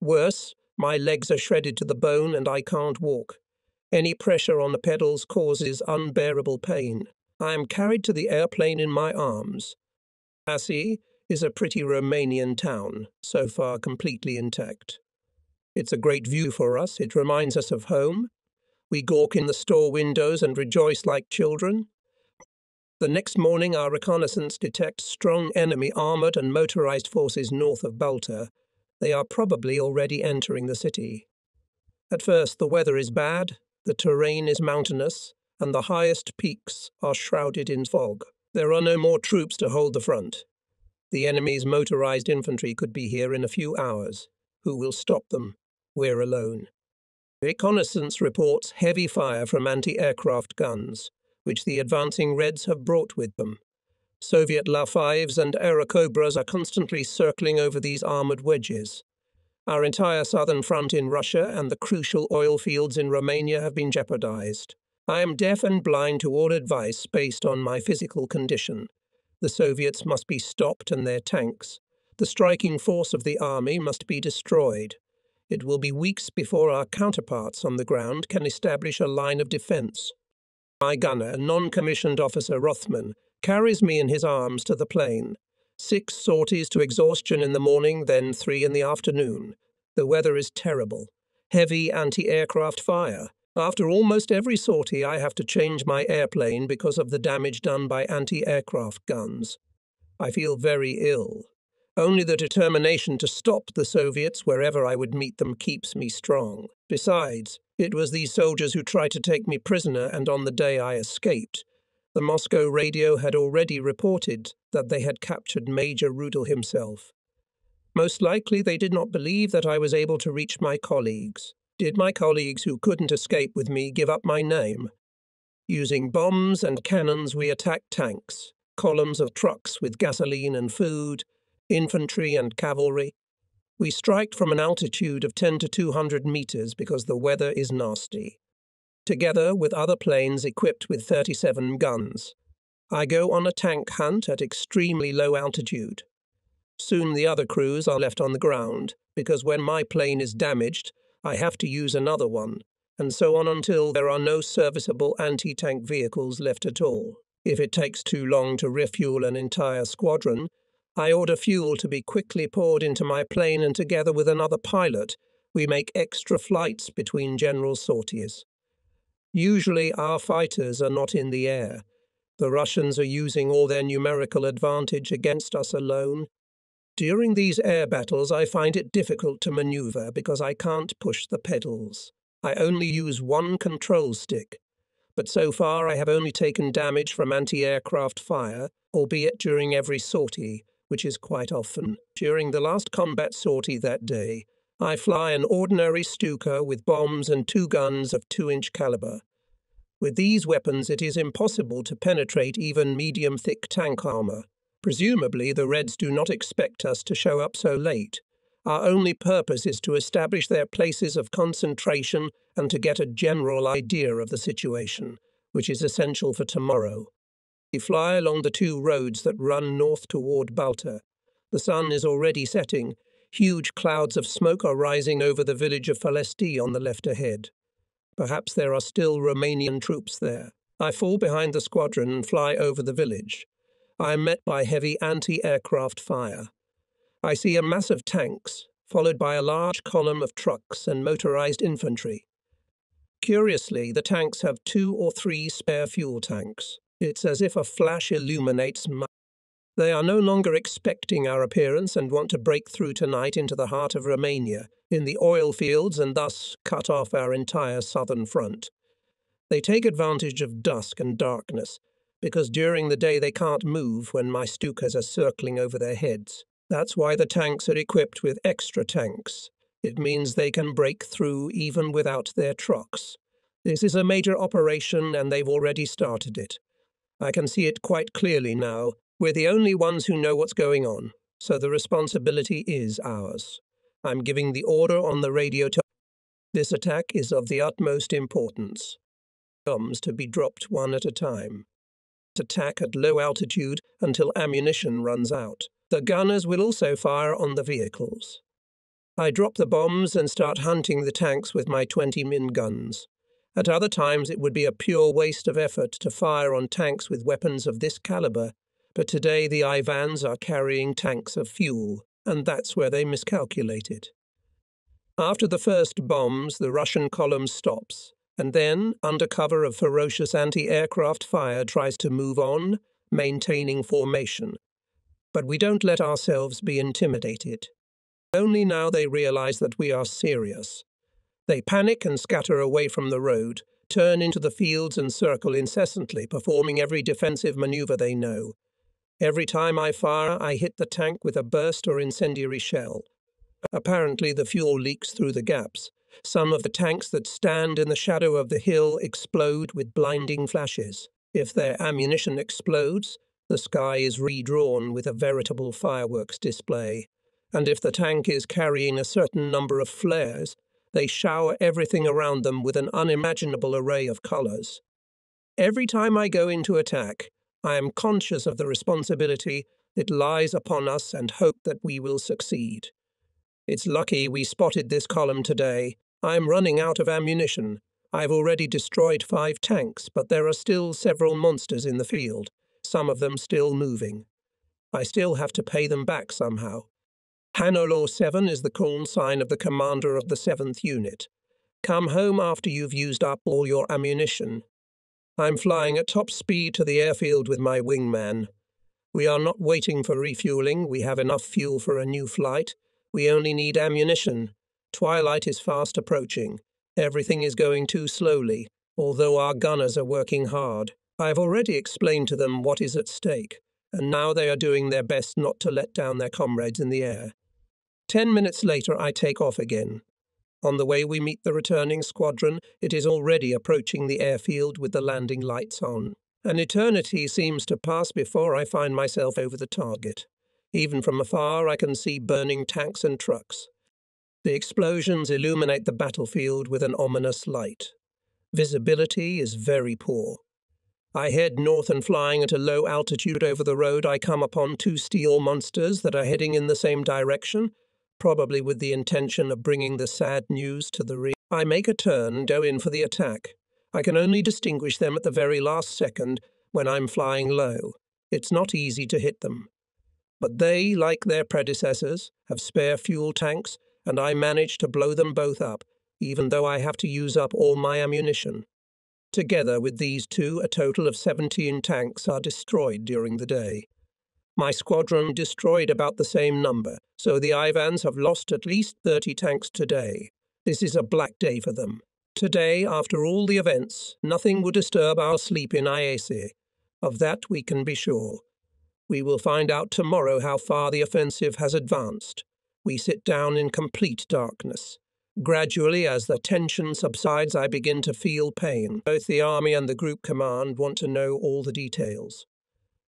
[SPEAKER 1] Worse, my legs are shredded to the bone and I can't walk. Any pressure on the pedals causes unbearable pain. I am carried to the airplane in my arms. Iasi is a pretty Romanian town, so far completely intact. It's a great view for us, it reminds us of home. We gawk in the store windows and rejoice like children. The next morning, our reconnaissance detects strong enemy armoured and motorised forces north of Balta. They are probably already entering the city. At first, the weather is bad, the terrain is mountainous, and the highest peaks are shrouded in fog. There are no more troops to hold the front. The enemy's motorized infantry could be here in a few hours. Who will stop them? We're alone. Reconnaissance reports heavy fire from anti aircraft guns, which the advancing Reds have brought with them. Soviet La 5s and Airacobras are constantly circling over these armoured wedges. Our entire southern front in Russia and the crucial oil fields in Romania have been jeopardized. I am deaf and blind to all advice based on my physical condition. The Soviets must be stopped and their tanks. The striking force of the army must be destroyed. It will be weeks before our counterparts on the ground can establish a line of defense. My gunner, non commissioned officer Rothman, carries me in his arms to the plain. Six sorties to exhaustion in the morning, then three in the afternoon. The weather is terrible. Heavy anti aircraft fire. After almost every sortie, I have to change my airplane because of the damage done by anti aircraft guns. I feel very ill. Only the determination to stop the Soviets wherever I would meet them keeps me strong. Besides, it was these soldiers who tried to take me prisoner, and on the day I escaped, the Moscow radio had already reported that they had captured Major Rudel himself. Most likely they did not believe that I was able to reach my colleagues. Did my colleagues who couldn't escape with me give up my name? Using bombs and cannons, we attacked tanks, columns of trucks with gasoline and food, infantry and cavalry. We strike from an altitude of 10 to 200 meters because the weather is nasty together with other planes equipped with 37 guns. I go on a tank hunt at extremely low altitude. Soon the other crews are left on the ground, because when my plane is damaged, I have to use another one, and so on until there are no serviceable anti tank vehicles left at all. If it takes too long to refuel an entire squadron, I order fuel to be quickly poured into my plane, and together with another pilot, we make extra flights between general sorties. Usually, our fighters are not in the air. The Russians are using all their numerical advantage against us alone. During these air battles, I find it difficult to maneuver because I can't push the pedals. I only use one control stick. But so far, I have only taken damage from anti aircraft fire, albeit during every sortie, which is quite often. During the last combat sortie that day, I fly an ordinary Stuka with bombs and two guns of 2 inch caliber. With these weapons, it is impossible to penetrate even medium thick tank armor. Presumably, the Reds do not expect us to show up so late. Our only purpose is to establish their places of concentration and to get a general idea of the situation, which is essential for tomorrow. We fly along the two roads that run north toward Balta. The sun is already setting, Huge clouds of smoke are rising over the village of Falesti on the left ahead. Perhaps there are still Romanian troops there. I fall behind the squadron and fly over the village. I am met by heavy anti aircraft fire. I see a mass of tanks, followed by a large column of trucks and motorized infantry. Curiously, the tanks have two or three spare fuel tanks. It's as if a flash illuminates my they are no longer expecting our appearance and want to break through tonight into the heart of Romania, in the oil fields, and thus cut off our entire southern front. They take advantage of dusk and darkness, because during the day they can't move when my Stukas are circling over their heads. That's why the tanks are equipped with extra tanks. It means they can break through even without their trucks. This is a major operation, and they've already started it. I can see it quite clearly now, we're the only ones who know what's going on, so the responsibility is ours. I'm giving the order on the radio to. This attack is of the utmost importance. Bombs to be dropped one at a time. Attack at low altitude until ammunition runs out. The gunners will also fire on the vehicles. I drop the bombs and start hunting the tanks with my 20 min guns. At other times, it would be a pure waste of effort to fire on tanks with weapons of this caliber but today the Ivans are carrying tanks of fuel, and that's where they miscalculated. After the first bombs, the Russian column stops, and then, under cover of ferocious anti aircraft fire, tries to move on, maintaining formation. But we don't let ourselves be intimidated. Only now they realize that we are serious. They panic and scatter away from the road, turn into the fields and circle incessantly, performing every defensive maneuver they know. Every time I fire, I hit the tank with a burst or incendiary shell. Apparently, the fuel leaks through the gaps. Some of the tanks that stand in the shadow of the hill explode with blinding flashes. If their ammunition explodes, the sky is redrawn with a veritable fireworks display. And if the tank is carrying a certain number of flares, they shower everything around them with an unimaginable array of colours. Every time I go into attack, I am conscious of the responsibility that lies upon us and hope that we will succeed. It's lucky we spotted this column today. I am running out of ammunition. I've already destroyed five tanks, but there are still several monsters in the field, some of them still moving. I still have to pay them back somehow. Hanolo 7 is the call sign of the commander of the 7th Unit. Come home after you've used up all your ammunition. I'm flying at top speed to the airfield with my wingman. We are not waiting for refueling, we have enough fuel for a new flight. We only need ammunition. Twilight is fast approaching. Everything is going too slowly, although our gunners are working hard. I have already explained to them what is at stake, and now they are doing their best not to let down their comrades in the air. Ten minutes later, I take off again. On the way, we meet the returning squadron. It is already approaching the airfield with the landing lights on. An eternity seems to pass before I find myself over the target. Even from afar, I can see burning tanks and trucks. The explosions illuminate the battlefield with an ominous light. Visibility is very poor. I head north and flying at a low altitude over the road, I come upon two steel monsters that are heading in the same direction probably with the intention of bringing the sad news to the rear. I make a turn, go in for the attack. I can only distinguish them at the very last second when I'm flying low. It's not easy to hit them. But they, like their predecessors, have spare fuel tanks, and I manage to blow them both up, even though I have to use up all my ammunition. Together with these two, a total of 17 tanks are destroyed during the day. My squadron destroyed about the same number, so the Ivans have lost at least 30 tanks today. This is a black day for them. Today, after all the events, nothing will disturb our sleep in Iasi. Of that we can be sure. We will find out tomorrow how far the offensive has advanced. We sit down in complete darkness. Gradually, as the tension subsides, I begin to feel pain. Both the army and the group command want to know all the details.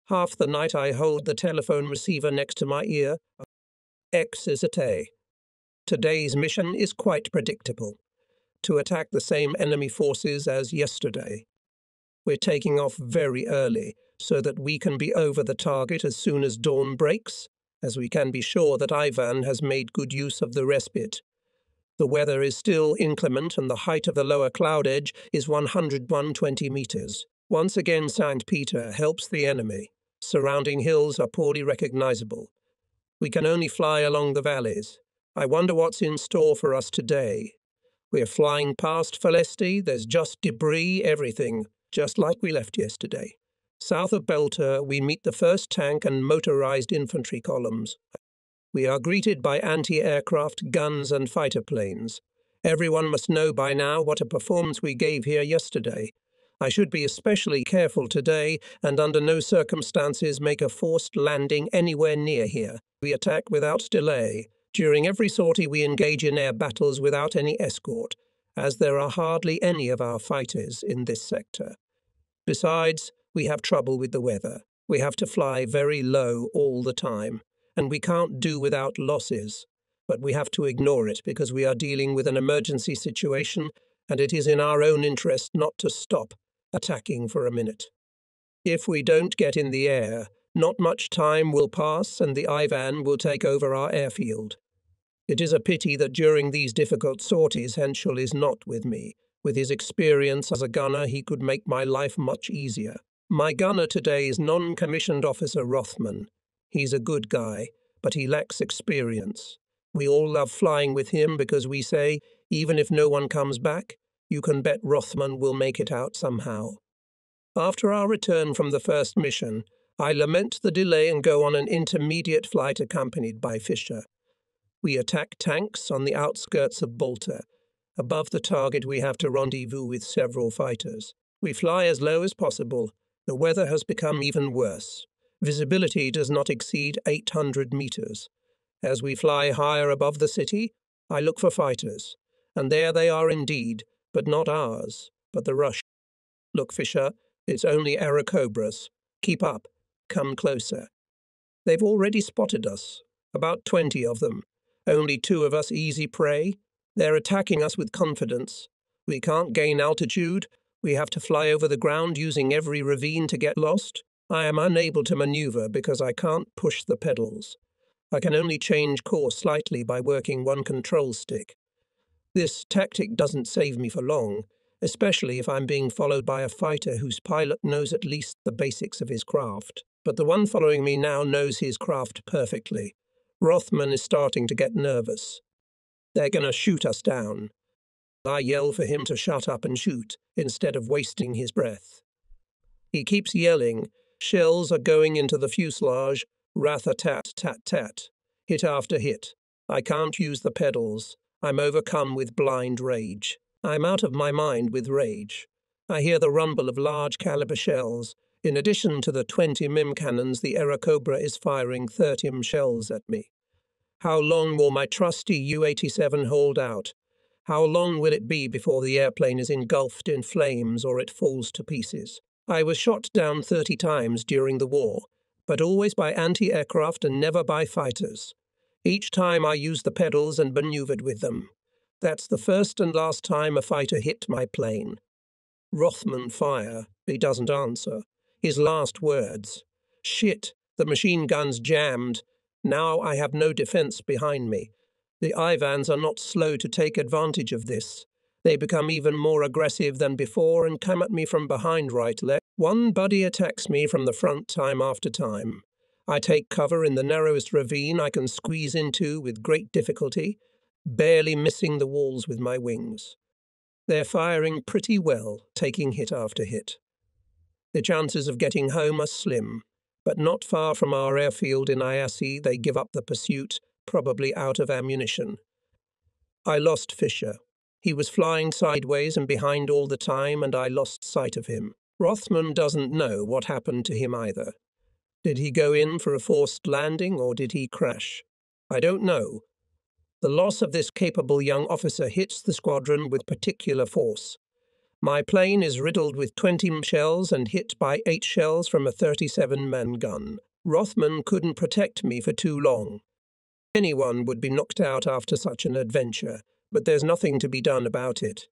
[SPEAKER 1] Half the night I hold the telephone receiver next to my ear. X is at A. Today's mission is quite predictable to attack the same enemy forces as yesterday. We're taking off very early so that we can be over the target as soon as dawn breaks, as we can be sure that Ivan has made good use of the respite. The weather is still inclement and the height of the lower cloud edge is 100 120 meters. Once again, St. Peter helps the enemy. Surrounding hills are poorly recognizable. We can only fly along the valleys. I wonder what's in store for us today. We're flying past Falesti, there's just debris, everything, just like we left yesterday. South of Balta, we meet the first tank and motorized infantry columns. We are greeted by anti aircraft, guns, and fighter planes. Everyone must know by now what a performance we gave here yesterday. I should be especially careful today and under no circumstances make a forced landing anywhere near here. We attack without delay. During every sortie, we engage in air battles without any escort, as there are hardly any of our fighters in this sector. Besides, we have trouble with the weather. We have to fly very low all the time, and we can't do without losses. But we have to ignore it because we are dealing with an emergency situation, and it is in our own interest not to stop attacking for a minute. If we don't get in the air, not much time will pass and the Ivan will take over our airfield. It is a pity that during these difficult sorties Henschel is not with me. With his experience as a gunner, he could make my life much easier. My gunner today is non commissioned officer Rothman. He's a good guy, but he lacks experience. We all love flying with him because we say, even if no one comes back, you can bet Rothman will make it out somehow. After our return from the first mission, I lament the delay and go on an intermediate flight accompanied by Fisher. We attack tanks on the outskirts of Balta. Above the target, we have to rendezvous with several fighters. We fly as low as possible. The weather has become hmm. even worse. Visibility does not exceed 800 meters. As we fly higher above the city, I look for fighters. And there they are indeed, but not ours, but the Russian. Look, Fisher, it's only Airacobras. Keep up. Come closer. They've already spotted us. About 20 of them. Only two of us easy prey. They're attacking us with confidence. We can't gain altitude. We have to fly over the ground using every ravine to get lost. I am unable to maneuver because I can't push the pedals. I can only change course slightly by working one control stick. This tactic doesn't save me for long, especially if I'm being followed by a fighter whose pilot knows at least the basics of his craft. But the one following me now knows his craft perfectly. Rothman is starting to get nervous. They're going to shoot us down. I yell for him to shut up and shoot, instead of wasting his breath. He keeps yelling. Shells are going into the fuselage, rat-a-tat, tat-tat, hit after hit. I can't use the pedals. I'm overcome with blind rage. I'm out of my mind with rage. I hear the rumble of large caliber shells. In addition to the 20 MIM cannons, the Airacobra is firing 30 M shells at me. How long will my trusty Ju 87 hold out? How long will it be before the airplane is engulfed in flames or it falls to pieces? I was shot down 30 times during the war, but always by anti aircraft and never by fighters. Each time I used the pedals and maneuvered with them. That's the first and last time a fighter hit my plane. Rothman fire. He doesn't answer. His last words. Shit, the machine gun's jammed. Now I have no defense behind me. The Ivans are not slow to take advantage of this. They become even more aggressive than before and come at me from behind right left. One buddy attacks me from the front time after time. I take cover in the narrowest ravine I can squeeze into with great difficulty, barely missing the walls with my wings. They're firing pretty well, taking hit after hit. The chances of getting home are slim. But not far from our airfield in Iasi, they give up the pursuit, probably out of ammunition. I lost Fisher. He was flying sideways and behind all the time, and I lost sight of him. Rothman doesn't know what happened to him either. Did he go in for a forced landing, or did he crash? I don't know. The loss of this capable young officer hits the squadron with particular force. My plane is riddled with 20 shells and hit by 8 shells from a 37 man gun. Rothman couldn't protect me for too long. Anyone would be knocked out after such an adventure, but there's nothing to be done about it.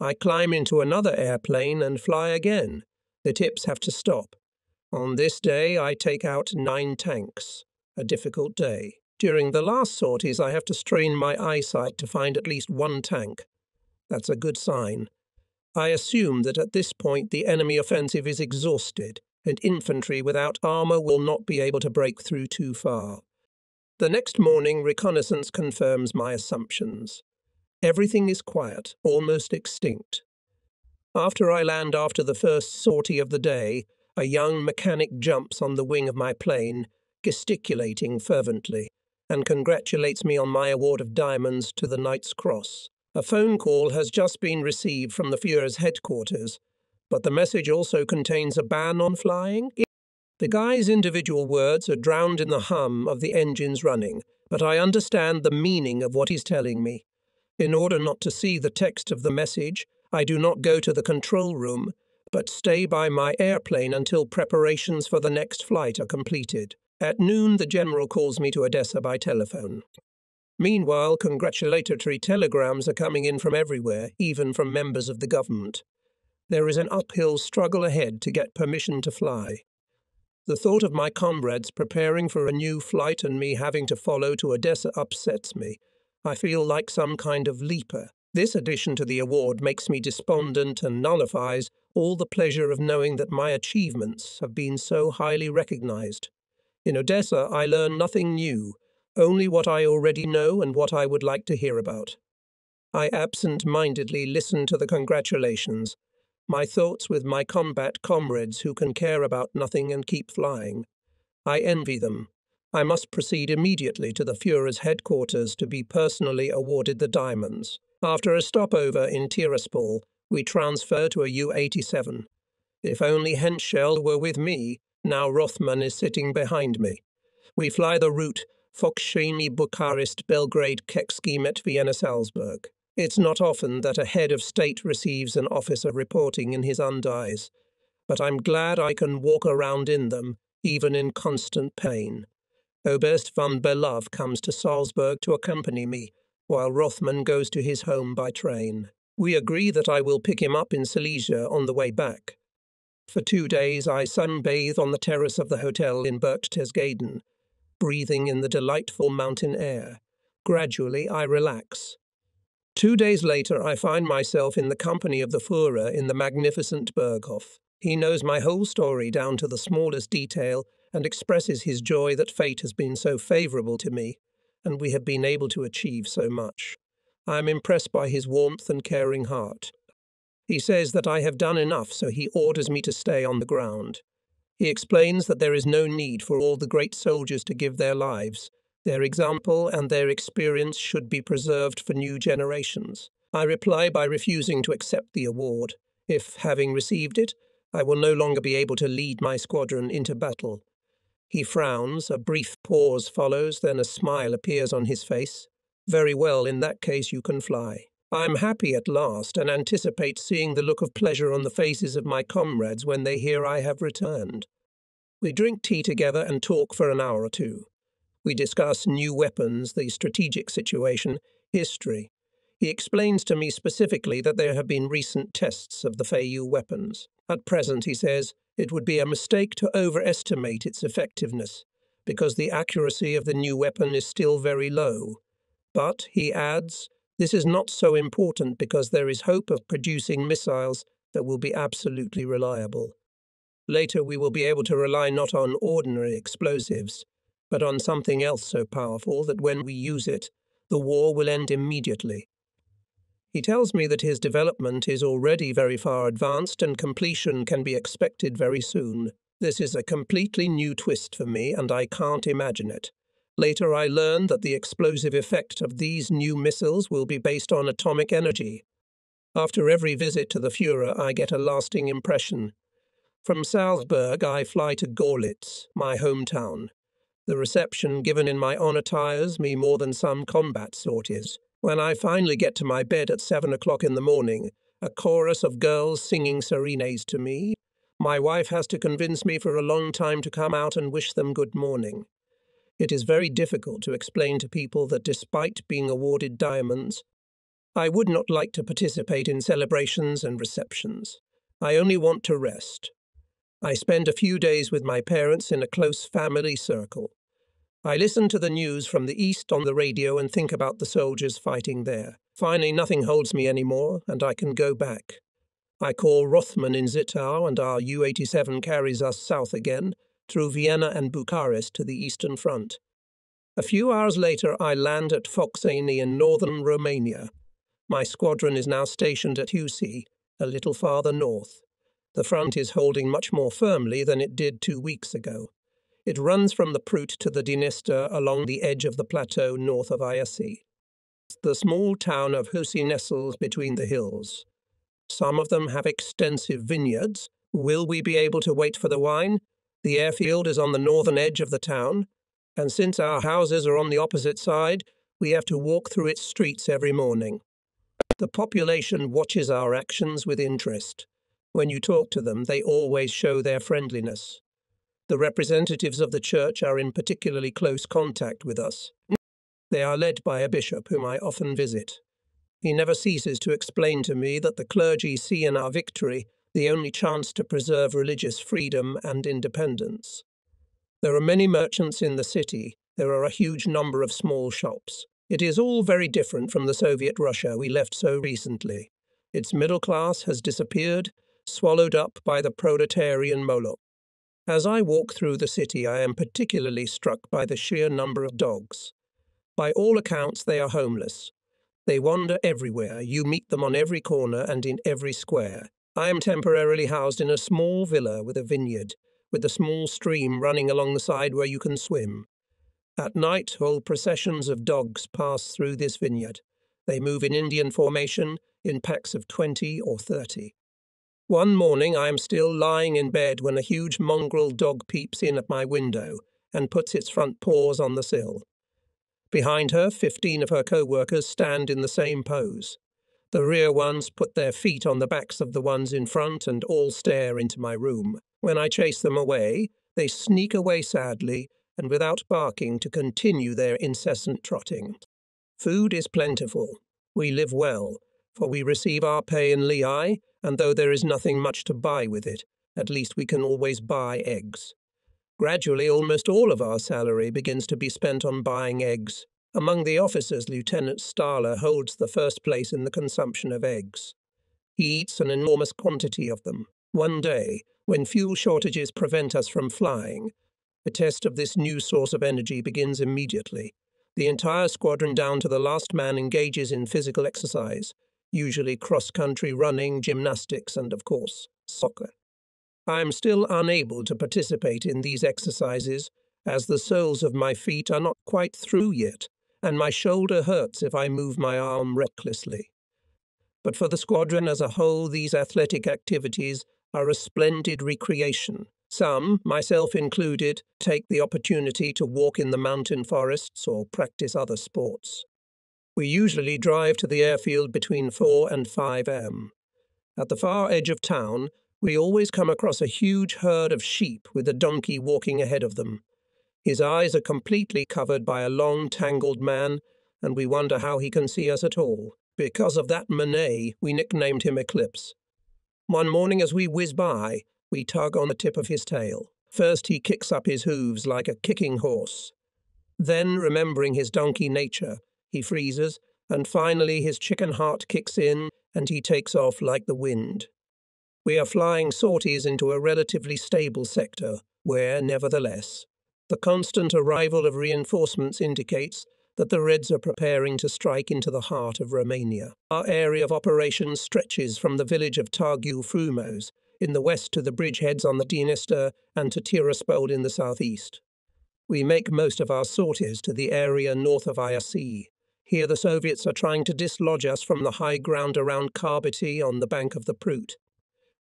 [SPEAKER 1] I climb into another airplane and fly again. The tips have to stop. On this day, I take out nine tanks. A difficult day. During the last sorties, I have to strain my eyesight to find at least one tank. That's a good sign. I assume that at this point the enemy offensive is exhausted, and infantry without armour will not be able to break through too far. The next morning, reconnaissance confirms my assumptions. Everything is quiet, almost extinct. After I land after the first sortie of the day, a young mechanic jumps on the wing of my plane, gesticulating fervently, and congratulates me on my award of diamonds to the Knight's Cross. A phone call has just been received from the Fuhrer's headquarters, but the message also contains a ban on flying. The guy's individual words are drowned in the hum of the engines running, but I understand the meaning of what he's telling me. In order not to see the text of the message, I do not go to the control room, but stay by my airplane until preparations for the next flight are completed. At noon, the general calls me to Odessa by telephone. Meanwhile, congratulatory telegrams are coming in from everywhere, even from members of the government. There is an uphill struggle ahead to get permission to fly. The thought of my comrades preparing for a new flight and me having to follow to Odessa upsets me. I feel like some kind of leaper. This addition to the award makes me despondent and nullifies all the pleasure of knowing that my achievements have been so highly recognized. In Odessa, I learn nothing new, only what I already know and what I would like to hear about. I absent mindedly listen to the congratulations, my thoughts with my combat comrades who can care about nothing and keep flying. I envy them. I must proceed immediately to the Fuhrer's headquarters to be personally awarded the diamonds. After a stopover in Tiraspol, we transfer to a Ju-87. If only Henschel were with me, now Rothman is sitting behind me. We fly the route Focșani, Bucharest, Belgrade, Kecskemét, Vienna, Salzburg. It's not often that a head of state receives an officer reporting in his undies, but I'm glad I can walk around in them, even in constant pain. Oberst von Below comes to Salzburg to accompany me, while Rothman goes to his home by train. We agree that I will pick him up in Silesia on the way back. For two days I sunbathe on the terrace of the hotel in Berchtesgaden, breathing in the delightful mountain air. Gradually I relax. Two days later I find myself in the company of the Fuhrer in the magnificent Berghof. He knows my whole story down to the smallest detail and expresses his joy that fate has been so favourable to me, and we have been able to achieve so much. I am impressed by his warmth and caring heart. He says that I have done enough, so he orders me to stay on the ground. He explains that there is no need for all the great soldiers to give their lives. Their example and their experience should be preserved for new generations. I reply by refusing to accept the award. If, having received it, I will no longer be able to lead my squadron into battle. He frowns, a brief pause follows, then a smile appears on his face. Very well, in that case you can fly. I am happy at last and anticipate seeing the look of pleasure on the faces of my comrades when they hear I have returned. We drink tea together and talk for an hour or two. We discuss new weapons, the strategic situation, history. He explains to me specifically that there have been recent tests of the Feiyu weapons. At present, he says, it would be a mistake to overestimate its effectiveness, because the accuracy of the new weapon is still very low. But, he adds, this is not so important because there is hope of producing missiles that will be absolutely reliable. Later, we will be able to rely not on ordinary explosives, but on something else so powerful that when we use it, the war will end immediately. He tells me that his development is already very far advanced and completion can be expected very soon. This is a completely new twist for me, and I can't imagine it. Later, I learned that the explosive effect of these new missiles will be based on atomic energy. After every visit to the Fuhrer, I get a lasting impression. From Salzburg, I fly to Gorlitz, my hometown. The reception given in my honour tires me more than some combat sorties. When I finally get to my bed at seven o'clock in the morning, a chorus of girls singing serenes to me, my wife has to convince me for a long time to come out and wish them good morning. It is very difficult to explain to people that despite being awarded diamonds, I would not like to participate in celebrations and receptions. I only want to rest. I spend a few days with my parents in a close family circle. I listen to the news from the east on the radio and think about the soldiers fighting there. Finally, nothing holds me any more, and I can go back. I call Rothman in Zittau, and our Ju 87 carries us south again, through Vienna and Bucharest to the Eastern Front. A few hours later, I land at Focșani in northern Romania. My squadron is now stationed at Husi, a little farther north. The front is holding much more firmly than it did two weeks ago. It runs from the Prut to the Dniester along the edge of the plateau north of Iasi. The small town of Husi nestles between the hills. Some of them have extensive vineyards. Will we be able to wait for the wine? The airfield is on the northern edge of the town, and since our houses are on the opposite side, we have to walk through its streets every morning. The population watches our actions with interest. When you talk to them, they always show their friendliness. The representatives of the church are in particularly close contact with us. They are led by a bishop whom I often visit. He never ceases to explain to me that the clergy see in our victory the only chance to preserve religious freedom and independence. There are many merchants in the city, there are a huge number of small shops. It is all very different from the Soviet Russia we left so recently. Its middle class has disappeared, swallowed up by the proletarian Moloch. As I walk through the city, I am particularly struck by the sheer number of dogs. By all accounts, they are homeless. They wander everywhere. You meet them on every corner and in every square. I am temporarily housed in a small villa with a vineyard, with a small stream running along the side where you can swim. At night, whole processions of dogs pass through this vineyard. They move in Indian formation in packs of 20 or 30. One morning I am still lying in bed when a huge mongrel dog peeps in at my window and puts its front paws on the sill. Behind her, fifteen of her co-workers stand in the same pose. The rear ones put their feet on the backs of the ones in front and all stare into my room. When I chase them away, they sneak away sadly and without barking to continue their incessant trotting. Food is plentiful. We live well, for we receive our pay in Lehigh, and though there is nothing much to buy with it, at least we can always buy eggs. Gradually, almost all of our salary begins to be spent on buying eggs. Among the officers, Lieutenant Starler holds the first place in the consumption of eggs. He eats an enormous quantity of them. One day, when fuel shortages prevent us from flying, the test of this new source of energy begins immediately. The entire squadron, down to the last man, engages in physical exercise, usually cross country running, gymnastics, and, of course, soccer. I am still unable to participate in these exercises, as the soles of my feet are not quite through yet, and my shoulder hurts if I move my arm recklessly. But for the squadron as a whole, these athletic activities are a splendid recreation, some, myself included, take the opportunity to walk in the mountain forests or practice other sports. We usually drive to the airfield between 4 and 5 am. At the far edge of town, we always come across a huge herd of sheep with a donkey walking ahead of them. His eyes are completely covered by a long, tangled man, and we wonder how he can see us at all. Because of that Monet, we nicknamed him Eclipse. One morning as we whiz by, we tug on the tip of his tail. First, he kicks up his hooves like a kicking horse. Then, remembering his donkey nature, he freezes, and finally his chicken heart kicks in and he takes off like the wind. We are flying sorties into a relatively stable sector, where, nevertheless, the constant arrival of reinforcements indicates that the Reds are preparing to strike into the heart of Romania. Our area of operations stretches from the village of Târgu Frumos in the west to the bridgeheads on the Dniester and to Tiraspol in the southeast. We make most of our sorties to the area north of Iasi. Here the Soviets are trying to dislodge us from the high ground around Karbati on the bank of the Prut.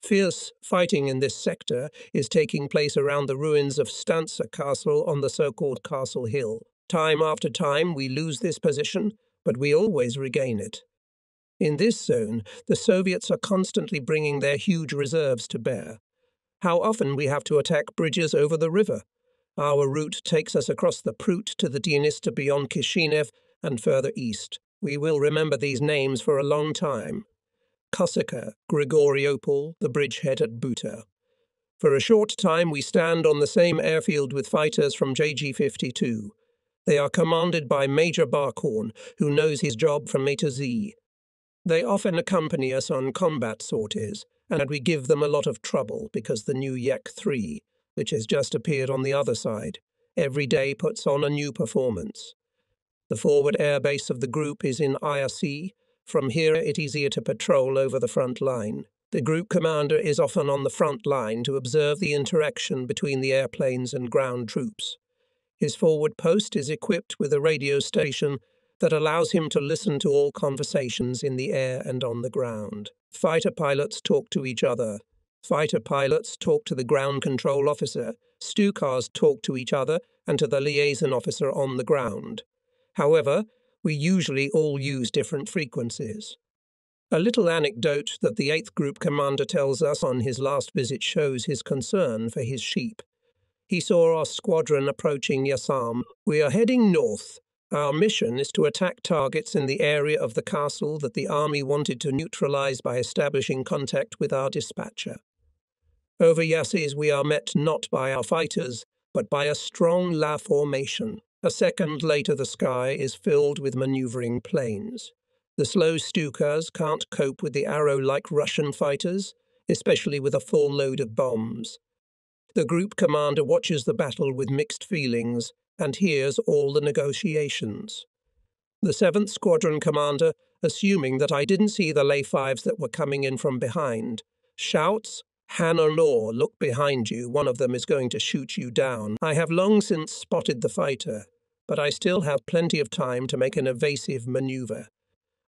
[SPEAKER 1] Fierce fighting in this sector is taking place around the ruins of Stanza Castle on the so-called Castle Hill. Time after time we lose this position, but we always regain it. In this zone, the Soviets are constantly bringing their huge reserves to bear. How often we have to attack bridges over the river. Our route takes us across the Prut to the Dniester beyond Kishinev and further east. We will remember these names for a long time. Kosacha, Grigoriopol, the bridgehead at Buta. For a short time, we stand on the same airfield with fighters from JG 52. They are commanded by Major Barkhorn, who knows his job from A to Z. They often accompany us on combat sorties, and we give them a lot of trouble because the new Yak 3, which has just appeared on the other side, every day puts on a new performance. The forward air base of the group is in IRC. From here, it is easier to patrol over the front line. The group commander is often on the front line to observe the interaction between the airplanes and ground troops. His forward post is equipped with a radio station that allows him to listen to all conversations in the air and on the ground. Fighter pilots talk to each other. Fighter pilots talk to the ground control officer. Stukas talk to each other and to the liaison officer on the ground. However, we usually all use different frequencies. A little anecdote that the 8th Group commander tells us on his last visit shows his concern for his sheep. He saw our squadron approaching Yassam. We are heading north, our mission is to attack targets in the area of the castle that the army wanted to neutralize by establishing contact with our dispatcher. Over Yassis we are met not by our fighters, but by a strong La formation. A second later the sky is filled with maneuvering planes. The slow Stukas can't cope with the arrow-like Russian fighters, especially with a full load of bombs. The group commander watches the battle with mixed feelings and hears all the negotiations. The 7th Squadron commander, assuming that I didn't see the lay fives that were coming in from behind, shouts, Hannah Law, look behind you, one of them is going to shoot you down. I have long since spotted the fighter, but I still have plenty of time to make an evasive maneuver.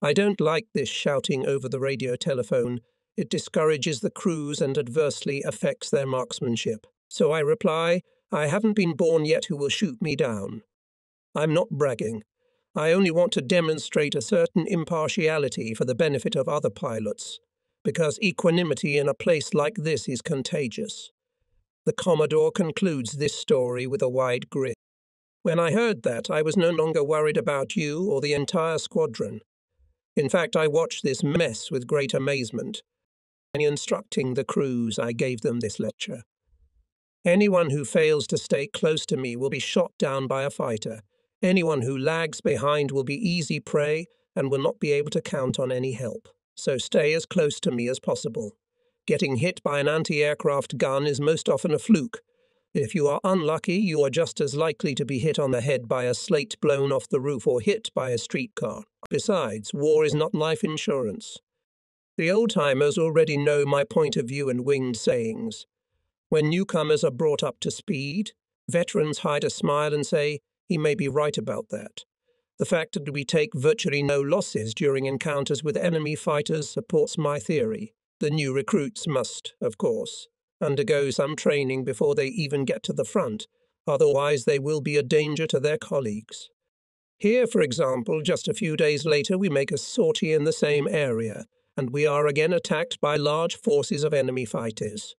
[SPEAKER 1] I don't like this shouting over the radio telephone. It discourages the crews and adversely affects their marksmanship. So I reply, I haven't been born yet who will shoot me down. I'm not bragging. I only want to demonstrate a certain impartiality for the benefit of other pilots, because equanimity in a place like this is contagious. The Commodore concludes this story with a wide grin. When I heard that, I was no longer worried about you or the entire squadron. In fact, I watched this mess with great amazement. In instructing the crews, I gave them this lecture. Anyone who fails to stay close to me will be shot down by a fighter. Anyone who lags behind will be easy prey and will not be able to count on any help. So stay as close to me as possible. Getting hit by an anti aircraft gun is most often a fluke. If you are unlucky, you are just as likely to be hit on the head by a slate blown off the roof or hit by a streetcar. Besides, war is not life insurance. The old timers already know my point of view and winged sayings. When newcomers are brought up to speed, veterans hide a smile and say, he may be right about that. The fact that we take virtually no losses during encounters with enemy fighters supports my theory. The new recruits must, of course, undergo some training before they even get to the front, otherwise, they will be a danger to their colleagues. Here, for example, just a few days later, we make a sortie in the same area, and we are again attacked by large forces of enemy fighters.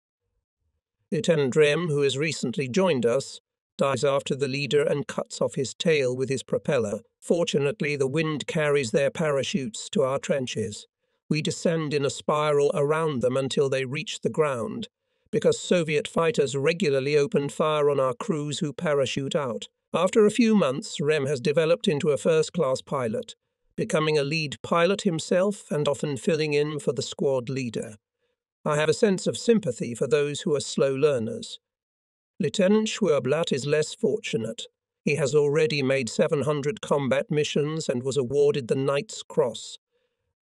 [SPEAKER 1] Lieutenant Rem, who has recently joined us, dives after the leader and cuts off his tail with his propeller. Fortunately, the wind carries their parachutes to our trenches. We descend in a spiral around them until they reach the ground, because Soviet fighters regularly opened fire on our crews who parachute out. After a few months, Rem has developed into a first class pilot, becoming a lead pilot himself and often filling in for the squad leader. I have a sense of sympathy for those who are slow learners. Lieutenant Schwerblatt is less fortunate. He has already made 700 combat missions and was awarded the Knight's Cross.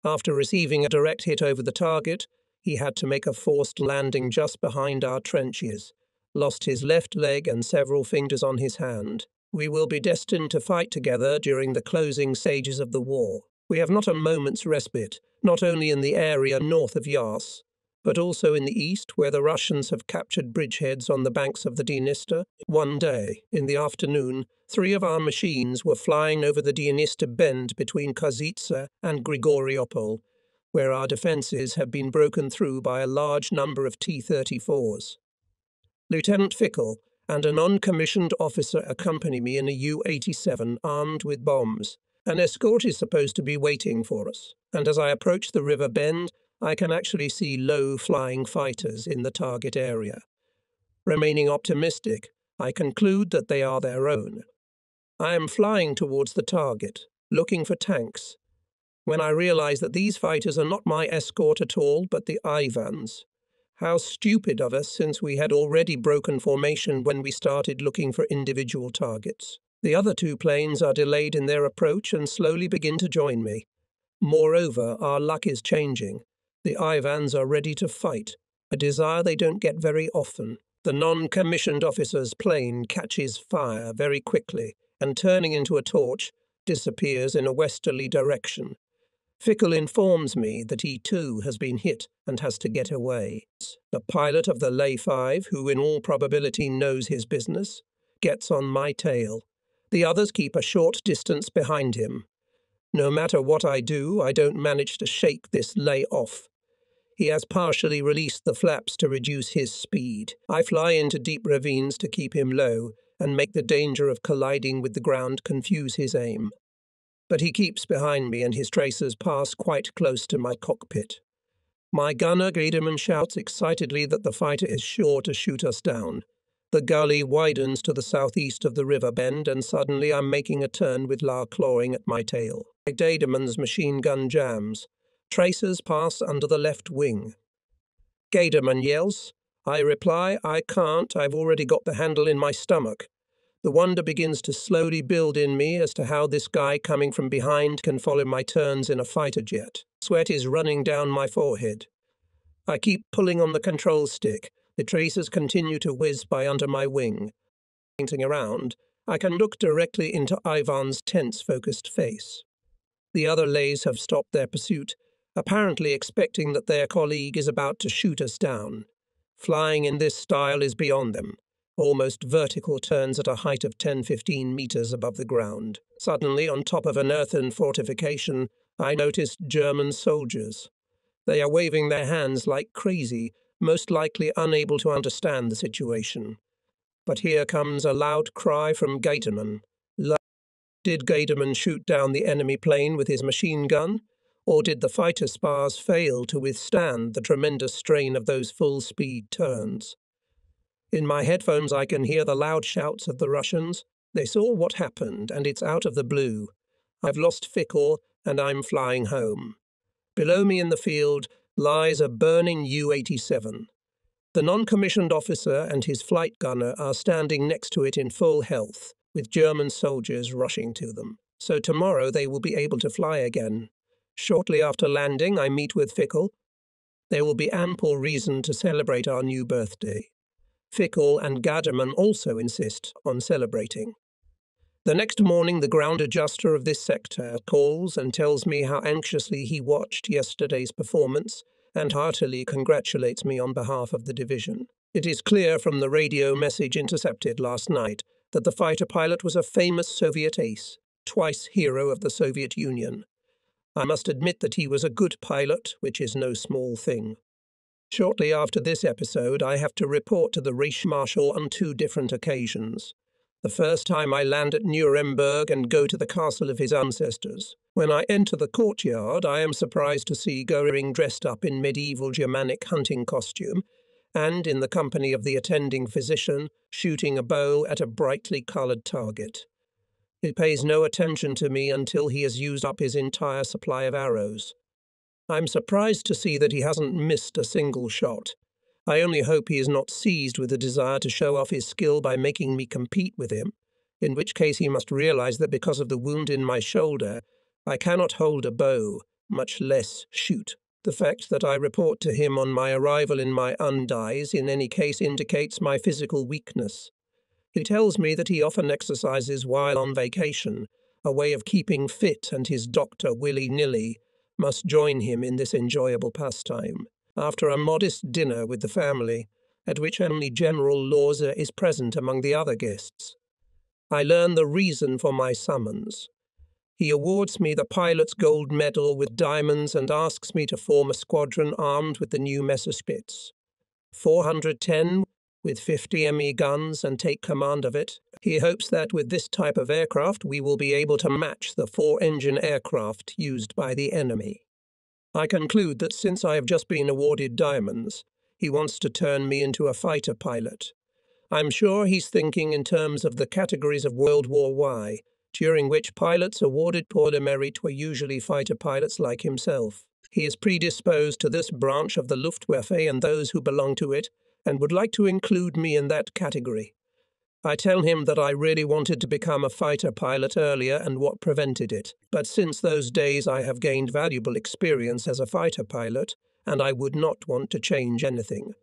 [SPEAKER 1] After receiving a direct hit over the target, he had to make a forced landing just behind our trenches, lost his left leg and several fingers on his hand. We will be destined to fight together during the closing stages of the war. We have not a moment's respite, not only in the area north of Yas, but also in the east, where the Russians have captured bridgeheads on the banks of the Dniester. One day, in the afternoon, three of our machines were flying over the Dniester bend between Kozitsa and Grigoriopol, where our defences have been broken through by a large number of T 34s. Lieutenant Fickel and a non commissioned officer accompany me in a Ju 87 armed with bombs. An escort is supposed to be waiting for us, and as I approach the river bend, I can actually see low flying fighters in the target area. Remaining optimistic, I conclude that they are their own. I am flying towards the target, looking for tanks, when I realize that these fighters are not my escort at all, but the Ivans. How stupid of us, since we had already broken formation when we started looking for individual targets. The other two planes are delayed in their approach and slowly begin to join me. Moreover, our luck is changing. The Ivans are ready to fight, a desire they don't get very often. The non commissioned officer's plane catches fire very quickly and, turning into a torch, disappears in a westerly direction. Fickel informs me that he too has been hit and has to get away. The pilot of the La 5, who in all probability knows his business, gets on my tail. The others keep a short distance behind him. No matter what I do, I don't manage to shake this lay off. He has partially released the flaps to reduce his speed. I fly into deep ravines to keep him low and make the danger of colliding with the ground confuse his aim. But he keeps behind me and his tracers pass quite close to my cockpit. My gunner Gadermann shouts excitedly that the fighter is sure to shoot us down. The gully widens to the southeast of the river bend, and suddenly I'm making a turn with La clawing at my tail. Gadermann's machine gun jams. Tracers pass under the left wing. Gadermann yells. I reply, I can't, I've already got the handle in my stomach. The wonder begins to slowly build in me as to how this guy coming from behind can follow my turns in a fighter jet. Sweat is running down my forehead. I keep pulling on the control stick. The tracers continue to whiz by under my wing. Painting around, I can look directly into Ivan's tense, focused face. The other lays have stopped their pursuit, apparently expecting that their colleague is about to shoot us down. Flying in this style is beyond them. Almost vertical turns at a height of 10 15 meters above the ground. Suddenly, on top of an earthen fortification, I noticed German soldiers. They are waving their hands like crazy, most likely unable to understand the situation. But here comes a loud cry from Gadermann. Did Gadermann shoot down the enemy plane with his machine gun? Or did the fighter spars fail to withstand the tremendous strain of those full speed turns? In my headphones, I can hear the loud shouts of the Russians. They saw what happened, and it's out of the blue. I've lost Fickel, and I'm flying home. Below me in the field lies a burning Ju 87. The non commissioned officer and his flight gunner are standing next to it in full health, with German soldiers rushing to them. So tomorrow they will be able to fly again. Shortly after landing, I meet with Fickel. There will be ample reason to celebrate our new birthday. Fickel and Gadermann also insist on celebrating. The next morning, the ground adjuster of this sector calls and tells me how anxiously he watched yesterday's performance and heartily congratulates me on behalf of the division. It is clear from the radio message intercepted last night that the fighter pilot was a famous Soviet ace, twice hero of the Soviet Union. I must admit that he was a good pilot, which is no small thing. Shortly after this episode, I have to report to the Reichsmarschall on two different occasions. The first time I land at Nuremberg and go to the castle of his ancestors. When I enter the courtyard, I am surprised to see Goering dressed up in medieval Germanic hunting costume, and in the company of the attending physician, shooting a bow at a brightly coloured target. He pays no attention to me until he has used up his entire supply of arrows. I'm surprised to see that he hasn't missed a single shot. I only hope he is not seized with a desire to show off his skill by making me compete with him, in which case he must realize that because of the wound in my shoulder, I cannot hold a bow, much less shoot. The fact that I report to him on my arrival in my undies in any case indicates my physical weakness. He tells me that he often exercises while on vacation, a way of keeping fit, and his doctor, willy nilly, must join him in this enjoyable pastime after a modest dinner with the family, at which only General Loerzer is present among the other guests. I learn the reason for my summons. He awards me the pilot's gold medal with diamonds and asks me to form a squadron armed with the new Messerschmitts. 410 with 50 ME guns and take command of it. He hopes that with this type of aircraft we will be able to match the four engine aircraft used by the enemy. I conclude that since I have just been awarded diamonds, he wants to turn me into a fighter pilot. I'm sure he's thinking in terms of the categories of World War Y, during which pilots awarded pour le mérite were usually fighter pilots like himself. He is predisposed to this branch of the Luftwaffe and those who belong to it, and would like to include me in that category. I tell him that I really wanted to become a fighter pilot earlier and what prevented it. But since those days, I have gained valuable experience as a fighter pilot, and I would not want to change anything.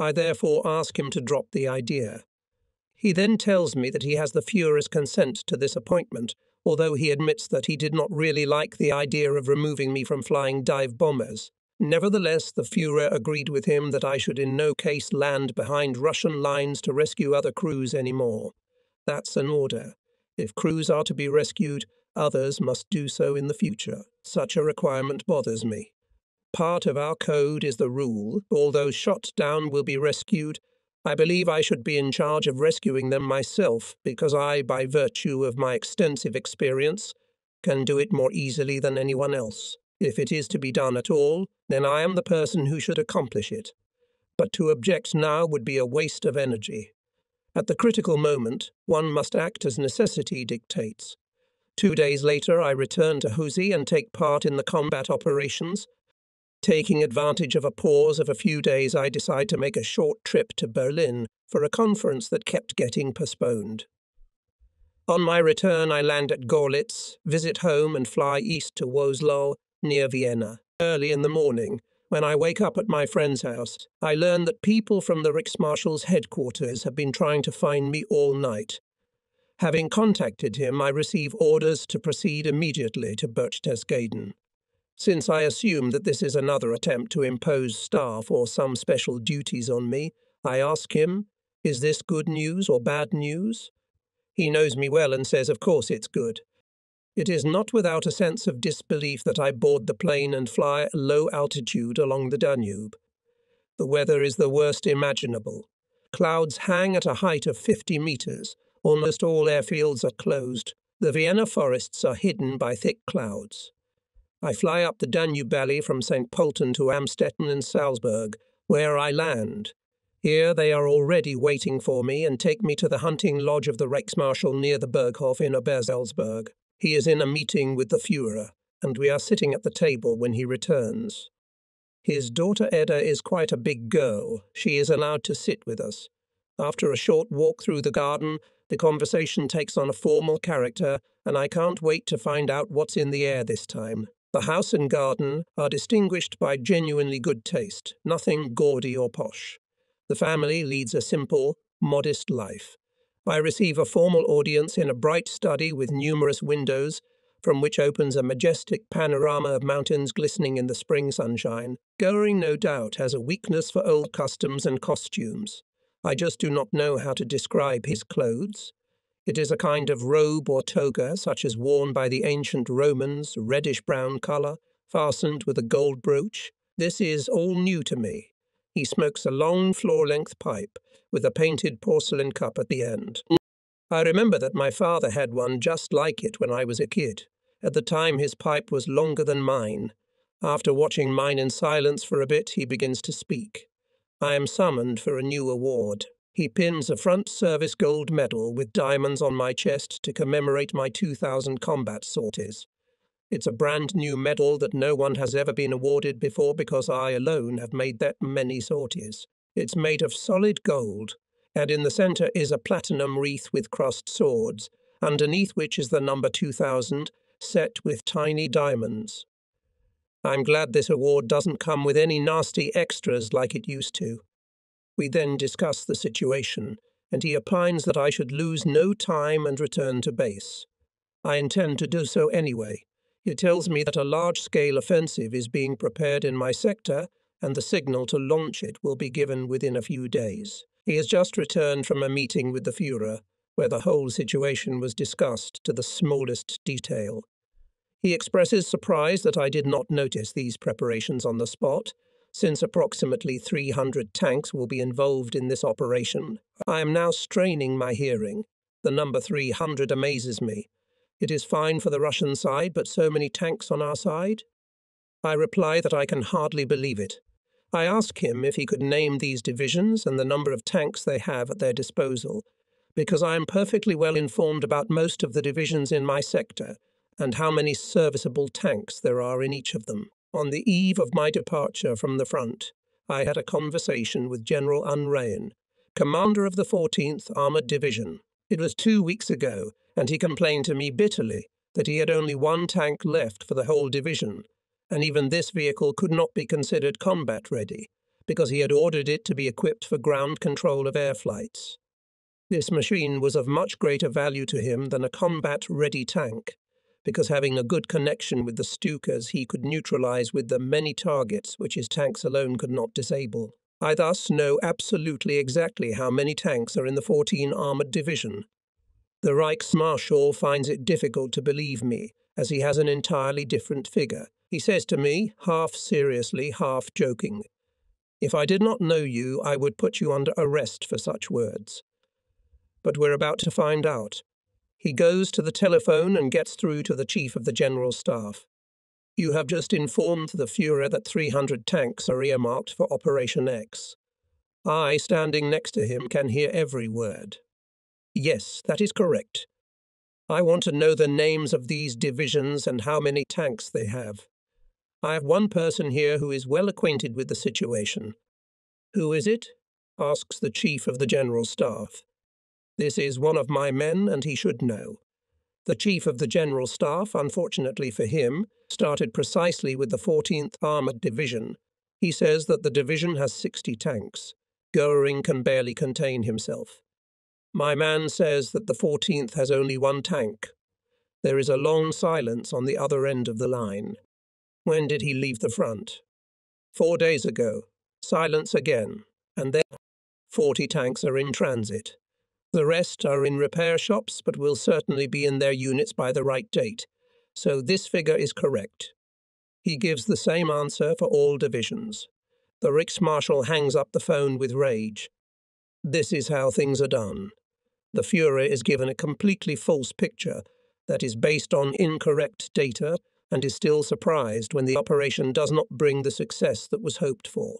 [SPEAKER 1] I therefore ask him to drop the idea. He then tells me that he has the Fuhrer's consent to this appointment, although he admits that he did not really like the idea of removing me from flying dive bombers. Nevertheless, the Fuhrer agreed with him that I should in no case land behind Russian lines to rescue other crews any more. That's an order. If crews are to be rescued, others must do so in the future. Such a requirement bothers me. Part of our code is the rule, although shot down will be rescued, I believe I should be in charge of rescuing them myself, because I, by virtue of my extensive experience, can do it more easily than anyone else. If it is to be done at all, then I am the person who should accomplish it. But to object now would be a waste of energy. At the critical moment, one must act as necessity dictates. Two days later, I return to Husi and take part in the combat operations. Taking advantage of a pause of a few days, I decide to make a short trip to Berlin for a conference that kept getting postponed. On my return, I land at Gorlitz, visit home, and fly east to Vöslau, near Vienna. Early in the morning, when I wake up at my friend's house, I learn that people from the Reichsmarschall's headquarters have been trying to find me all night. Having contacted him, I receive orders to proceed immediately to Berchtesgaden. Since I assume that this is another attempt to impose staff or some special duties on me, I ask him, Is this good news or bad news? He knows me well and says, Of course it's good. It is not without a sense of disbelief that I board the plane and fly at low altitude along the Danube. The weather is the worst imaginable. Clouds hang at a height of 50 meters. Almost all airfields are closed. The Vienna forests are hidden by thick clouds. I fly up the Danube Valley from St. Pölten to Amstetten and Salzburg, where I land. Here they are already waiting for me and take me to the hunting lodge of the Reichsmarschall near the Berghof in Obersalzberg. He is in a meeting with the Fuhrer, and we are sitting at the table when he returns. His daughter Edda is quite a big girl. She is allowed to sit with us. After a short walk through the garden, the conversation takes on a formal character, and I can't wait to find out what's in the air this time. The house and garden are distinguished by genuinely good taste, nothing gaudy or posh. The family leads a simple, modest life. I receive a formal audience in a bright study with numerous windows, from which opens a majestic panorama of mountains glistening in the spring sunshine. Goering, no doubt, has a weakness for old customs and costumes. I just do not know how to describe his clothes. It is a kind of robe or toga, such as worn by the ancient Romans, reddish brown colour, fastened with a gold brooch. This is all new to me. He smokes a long floor length pipe with a painted porcelain cup at the end. I remember that my father had one just like it when I was a kid. At the time, his pipe was longer than mine. After watching mine in silence for a bit, he begins to speak. I am summoned for a new award. He pins a front service gold medal with diamonds on my chest to commemorate my 2000 combat sorties. It's a brand new medal that no one has ever been awarded before because I alone have made that many sorties. It's made of solid gold, and in the centre is a platinum wreath with crossed swords, underneath which is the number 2000 set with tiny diamonds. I'm glad this award doesn't come with any nasty extras like it used to. We then discuss the situation, and he opines that I should lose no time and return to base. I intend to do so anyway, he tells me that a large scale offensive is being prepared in my sector, and the signal to launch it will be given within a few days. He has just returned from a meeting with the Fuhrer, where the whole situation was discussed to the smallest detail. He expresses surprise that I did not notice these preparations on the spot, since approximately 300 tanks will be involved in this operation. I am now straining my hearing. The number 300 amazes me, it is fine for the Russian side, but so many tanks on our side? I reply that I can hardly believe it. I ask him if he could name these divisions and the number of tanks they have at their disposal, because I am perfectly well informed about most of the divisions in my sector and how many serviceable tanks there are in each of them. On the eve of my departure from the front, I had a conversation with General Unrein, commander of the 14th Armoured Division. It was two weeks ago, and he complained to me bitterly that he had only one tank left for the whole division, and even this vehicle could not be considered combat ready, because he had ordered it to be equipped for ground control of air flights. This machine was of much greater value to him than a combat ready tank, because having a good connection with the Stukas, he could neutralize with them many targets which his tanks alone could not disable. I thus know absolutely exactly how many tanks are in the 14 Armoured Division, the Reichsmarschall finds it difficult to believe me, as he has an entirely different figure. He says to me, half seriously, half joking, If I did not know you, I would put you under arrest for such words. But we're about to find out. He goes to the telephone and gets through to the Chief of the General Staff. You have just informed the Fuhrer that 300 tanks are earmarked for Operation X. I, standing next to him, can hear every word. Yes, that is correct. I want to know the names of these divisions and how many tanks they have. I have one person here who is well acquainted with the situation. Who is it? asks the Chief of the General Staff. This is one of my men, and he should know. The Chief of the General Staff, unfortunately for him, started precisely with the 14th Armoured Division. He says that the division has 60 tanks. Goering can barely contain himself. My man says that the 14th has only one tank. There is a long silence on the other end of the line. When did he leave the front? Four days ago. Silence again. And then 40 tanks are in transit. The rest are in repair shops, but will certainly be in their units by the right date. So this figure is correct. He gives the same answer for all divisions. The Reichsmarschall hangs up the phone with rage. This is how things are done. The Fuhrer is given a completely false picture that is based on incorrect data and is still surprised when the operation does not bring the success that was hoped for.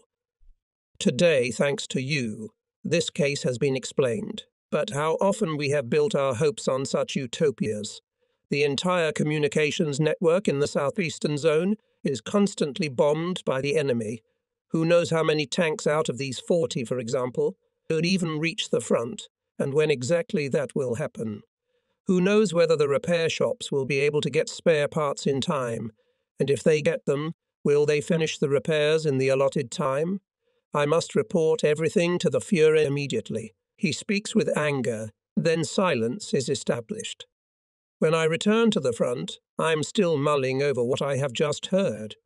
[SPEAKER 1] Today, thanks to you, this case has been explained. But how often we have built our hopes on such utopias. The entire communications network in the southeastern zone is constantly bombed by the enemy. Who knows how many tanks out of these 40, for example, could even reach the front, and when exactly that will happen. Who knows whether the repair shops will be able to get spare parts in time, and if they get them, will they finish the repairs in the allotted time? I must report everything to the Fuhrer immediately. He speaks with anger, then silence is established. When I return to the front, I am still mulling over what I have just heard.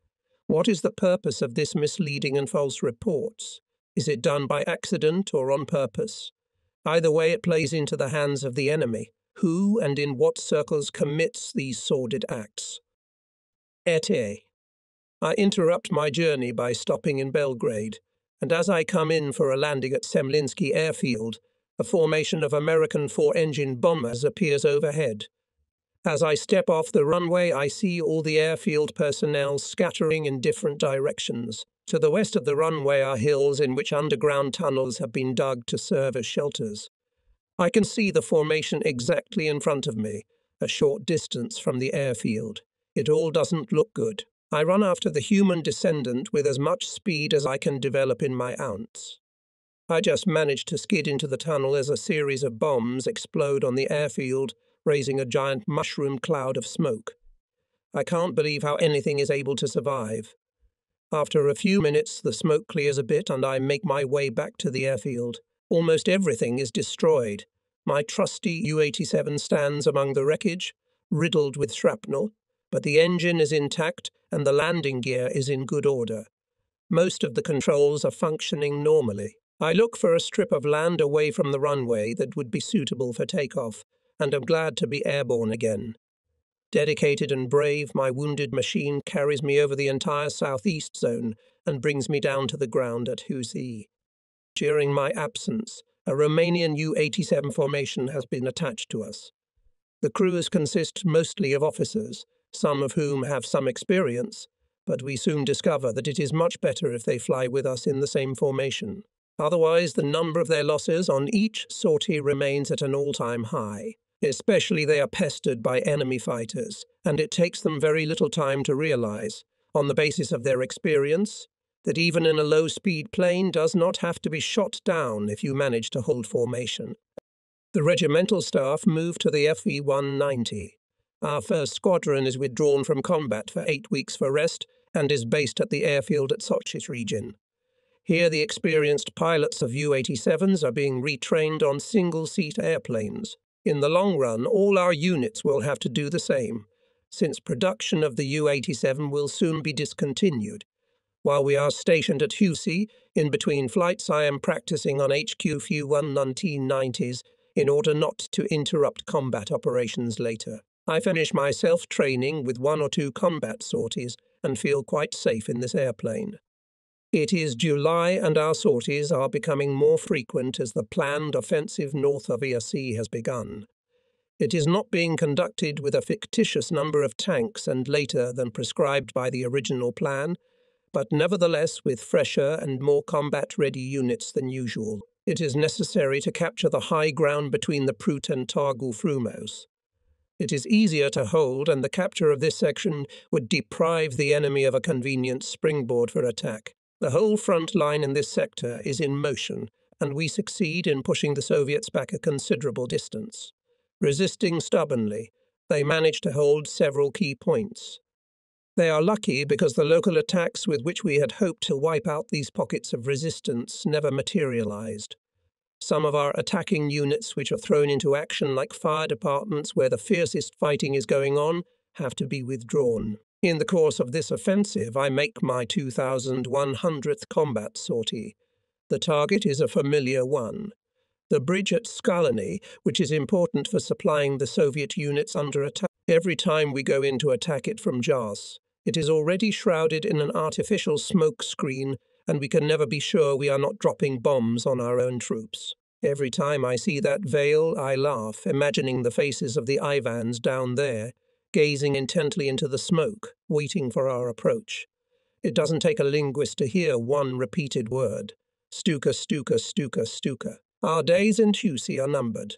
[SPEAKER 1] What is the purpose of this misleading and false reports? Is it done by accident or on purpose? Either way, it plays into the hands of the enemy, who and in what circles commits these sordid acts. Ete. I interrupt my journey by stopping in Belgrade, and as I come in for a landing at Semlinsky Airfield, a formation of American four engine bombers appears overhead. As I step off the runway, I see all the airfield personnel scattering in different directions. To the west of the runway are hills in which underground tunnels have been dug to serve as shelters. I can see the formation exactly in front of me, a short distance from the airfield. It all doesn't look good. I run after the human descendant with as much speed as I can develop in my ounce. I just managed to skid into the tunnel as a series of bombs explode on the airfield raising a giant mushroom cloud of smoke. I can't believe how anything is able to survive. After a few minutes, the smoke clears a bit and I make my way back to the airfield. Almost everything is destroyed. My trusty Ju 87 stands among the wreckage, riddled with shrapnel, but the engine is intact and the landing gear is in good order. Most of the controls are functioning normally. I look for a strip of land away from the runway that would be suitable for takeoff, and am glad to be airborne again. Dedicated and brave, my wounded machine carries me over the entire southeast zone and brings me down to the ground at Husi. During my absence, a Romanian Ju 87 formation has been attached to us. The crews consist mostly of officers, some of whom have some experience, but we soon discover that it is much better if they fly with us in the same formation. Otherwise, the number of their losses on each sortie remains at an all time high. Especially they are pestered by enemy fighters, and it takes them very little time to realize, on the basis of their experience, that even in a low speed plane does not have to be shot down if you manage to hold formation. The regimental staff move to the Fw 190. Our first squadron is withdrawn from combat for eight weeks for rest and is based at the airfield at Sochit region. Here, the experienced pilots of Ju 87s are being retrained on single seat airplanes. In the long run, all our units will have to do the same, since production of the Ju 87 will soon be discontinued. While we are stationed at Husi, in between flights, I am practicing on HQ Fu 11990s in order not to interrupt combat operations later. I finish my self training with one or two combat sorties and feel quite safe in this airplane. It is July, and our sorties are becoming more frequent as the planned offensive north of Iasi has begun. It is not being conducted with a fictitious number of tanks and later than prescribed by the original plan, but nevertheless with fresher and more combat ready units than usual. It is necessary to capture the high ground between the Prut and Targu Frumos. It is easier to hold, and the capture of this section would deprive the enemy of a convenient springboard for attack. The whole front line in this sector is in motion, and we succeed in pushing the Soviets back a considerable distance. Resisting stubbornly, they manage to hold several key points. They are lucky because the local attacks with which we had hoped to wipe out these pockets of resistance never materialized. Some of our attacking units, which are thrown into action like fire departments where the fiercest fighting is going on, have to be withdrawn. In the course of this offensive, I make my 2100th combat sortie. The target is a familiar one. The bridge at Skalany, which is important for supplying the Soviet units under attack. Every time we go in to attack it from Jas, it is already shrouded in an artificial smoke screen and we can never be sure we are not dropping bombs on our own troops. Every time I see that veil, I laugh, imagining the faces of the Ivans down there, gazing intently into the smoke, waiting for our approach. It doesn't take a linguist to hear one repeated word Stuka, Stuka, Stuka, Stuka. Our days in Tusi are numbered.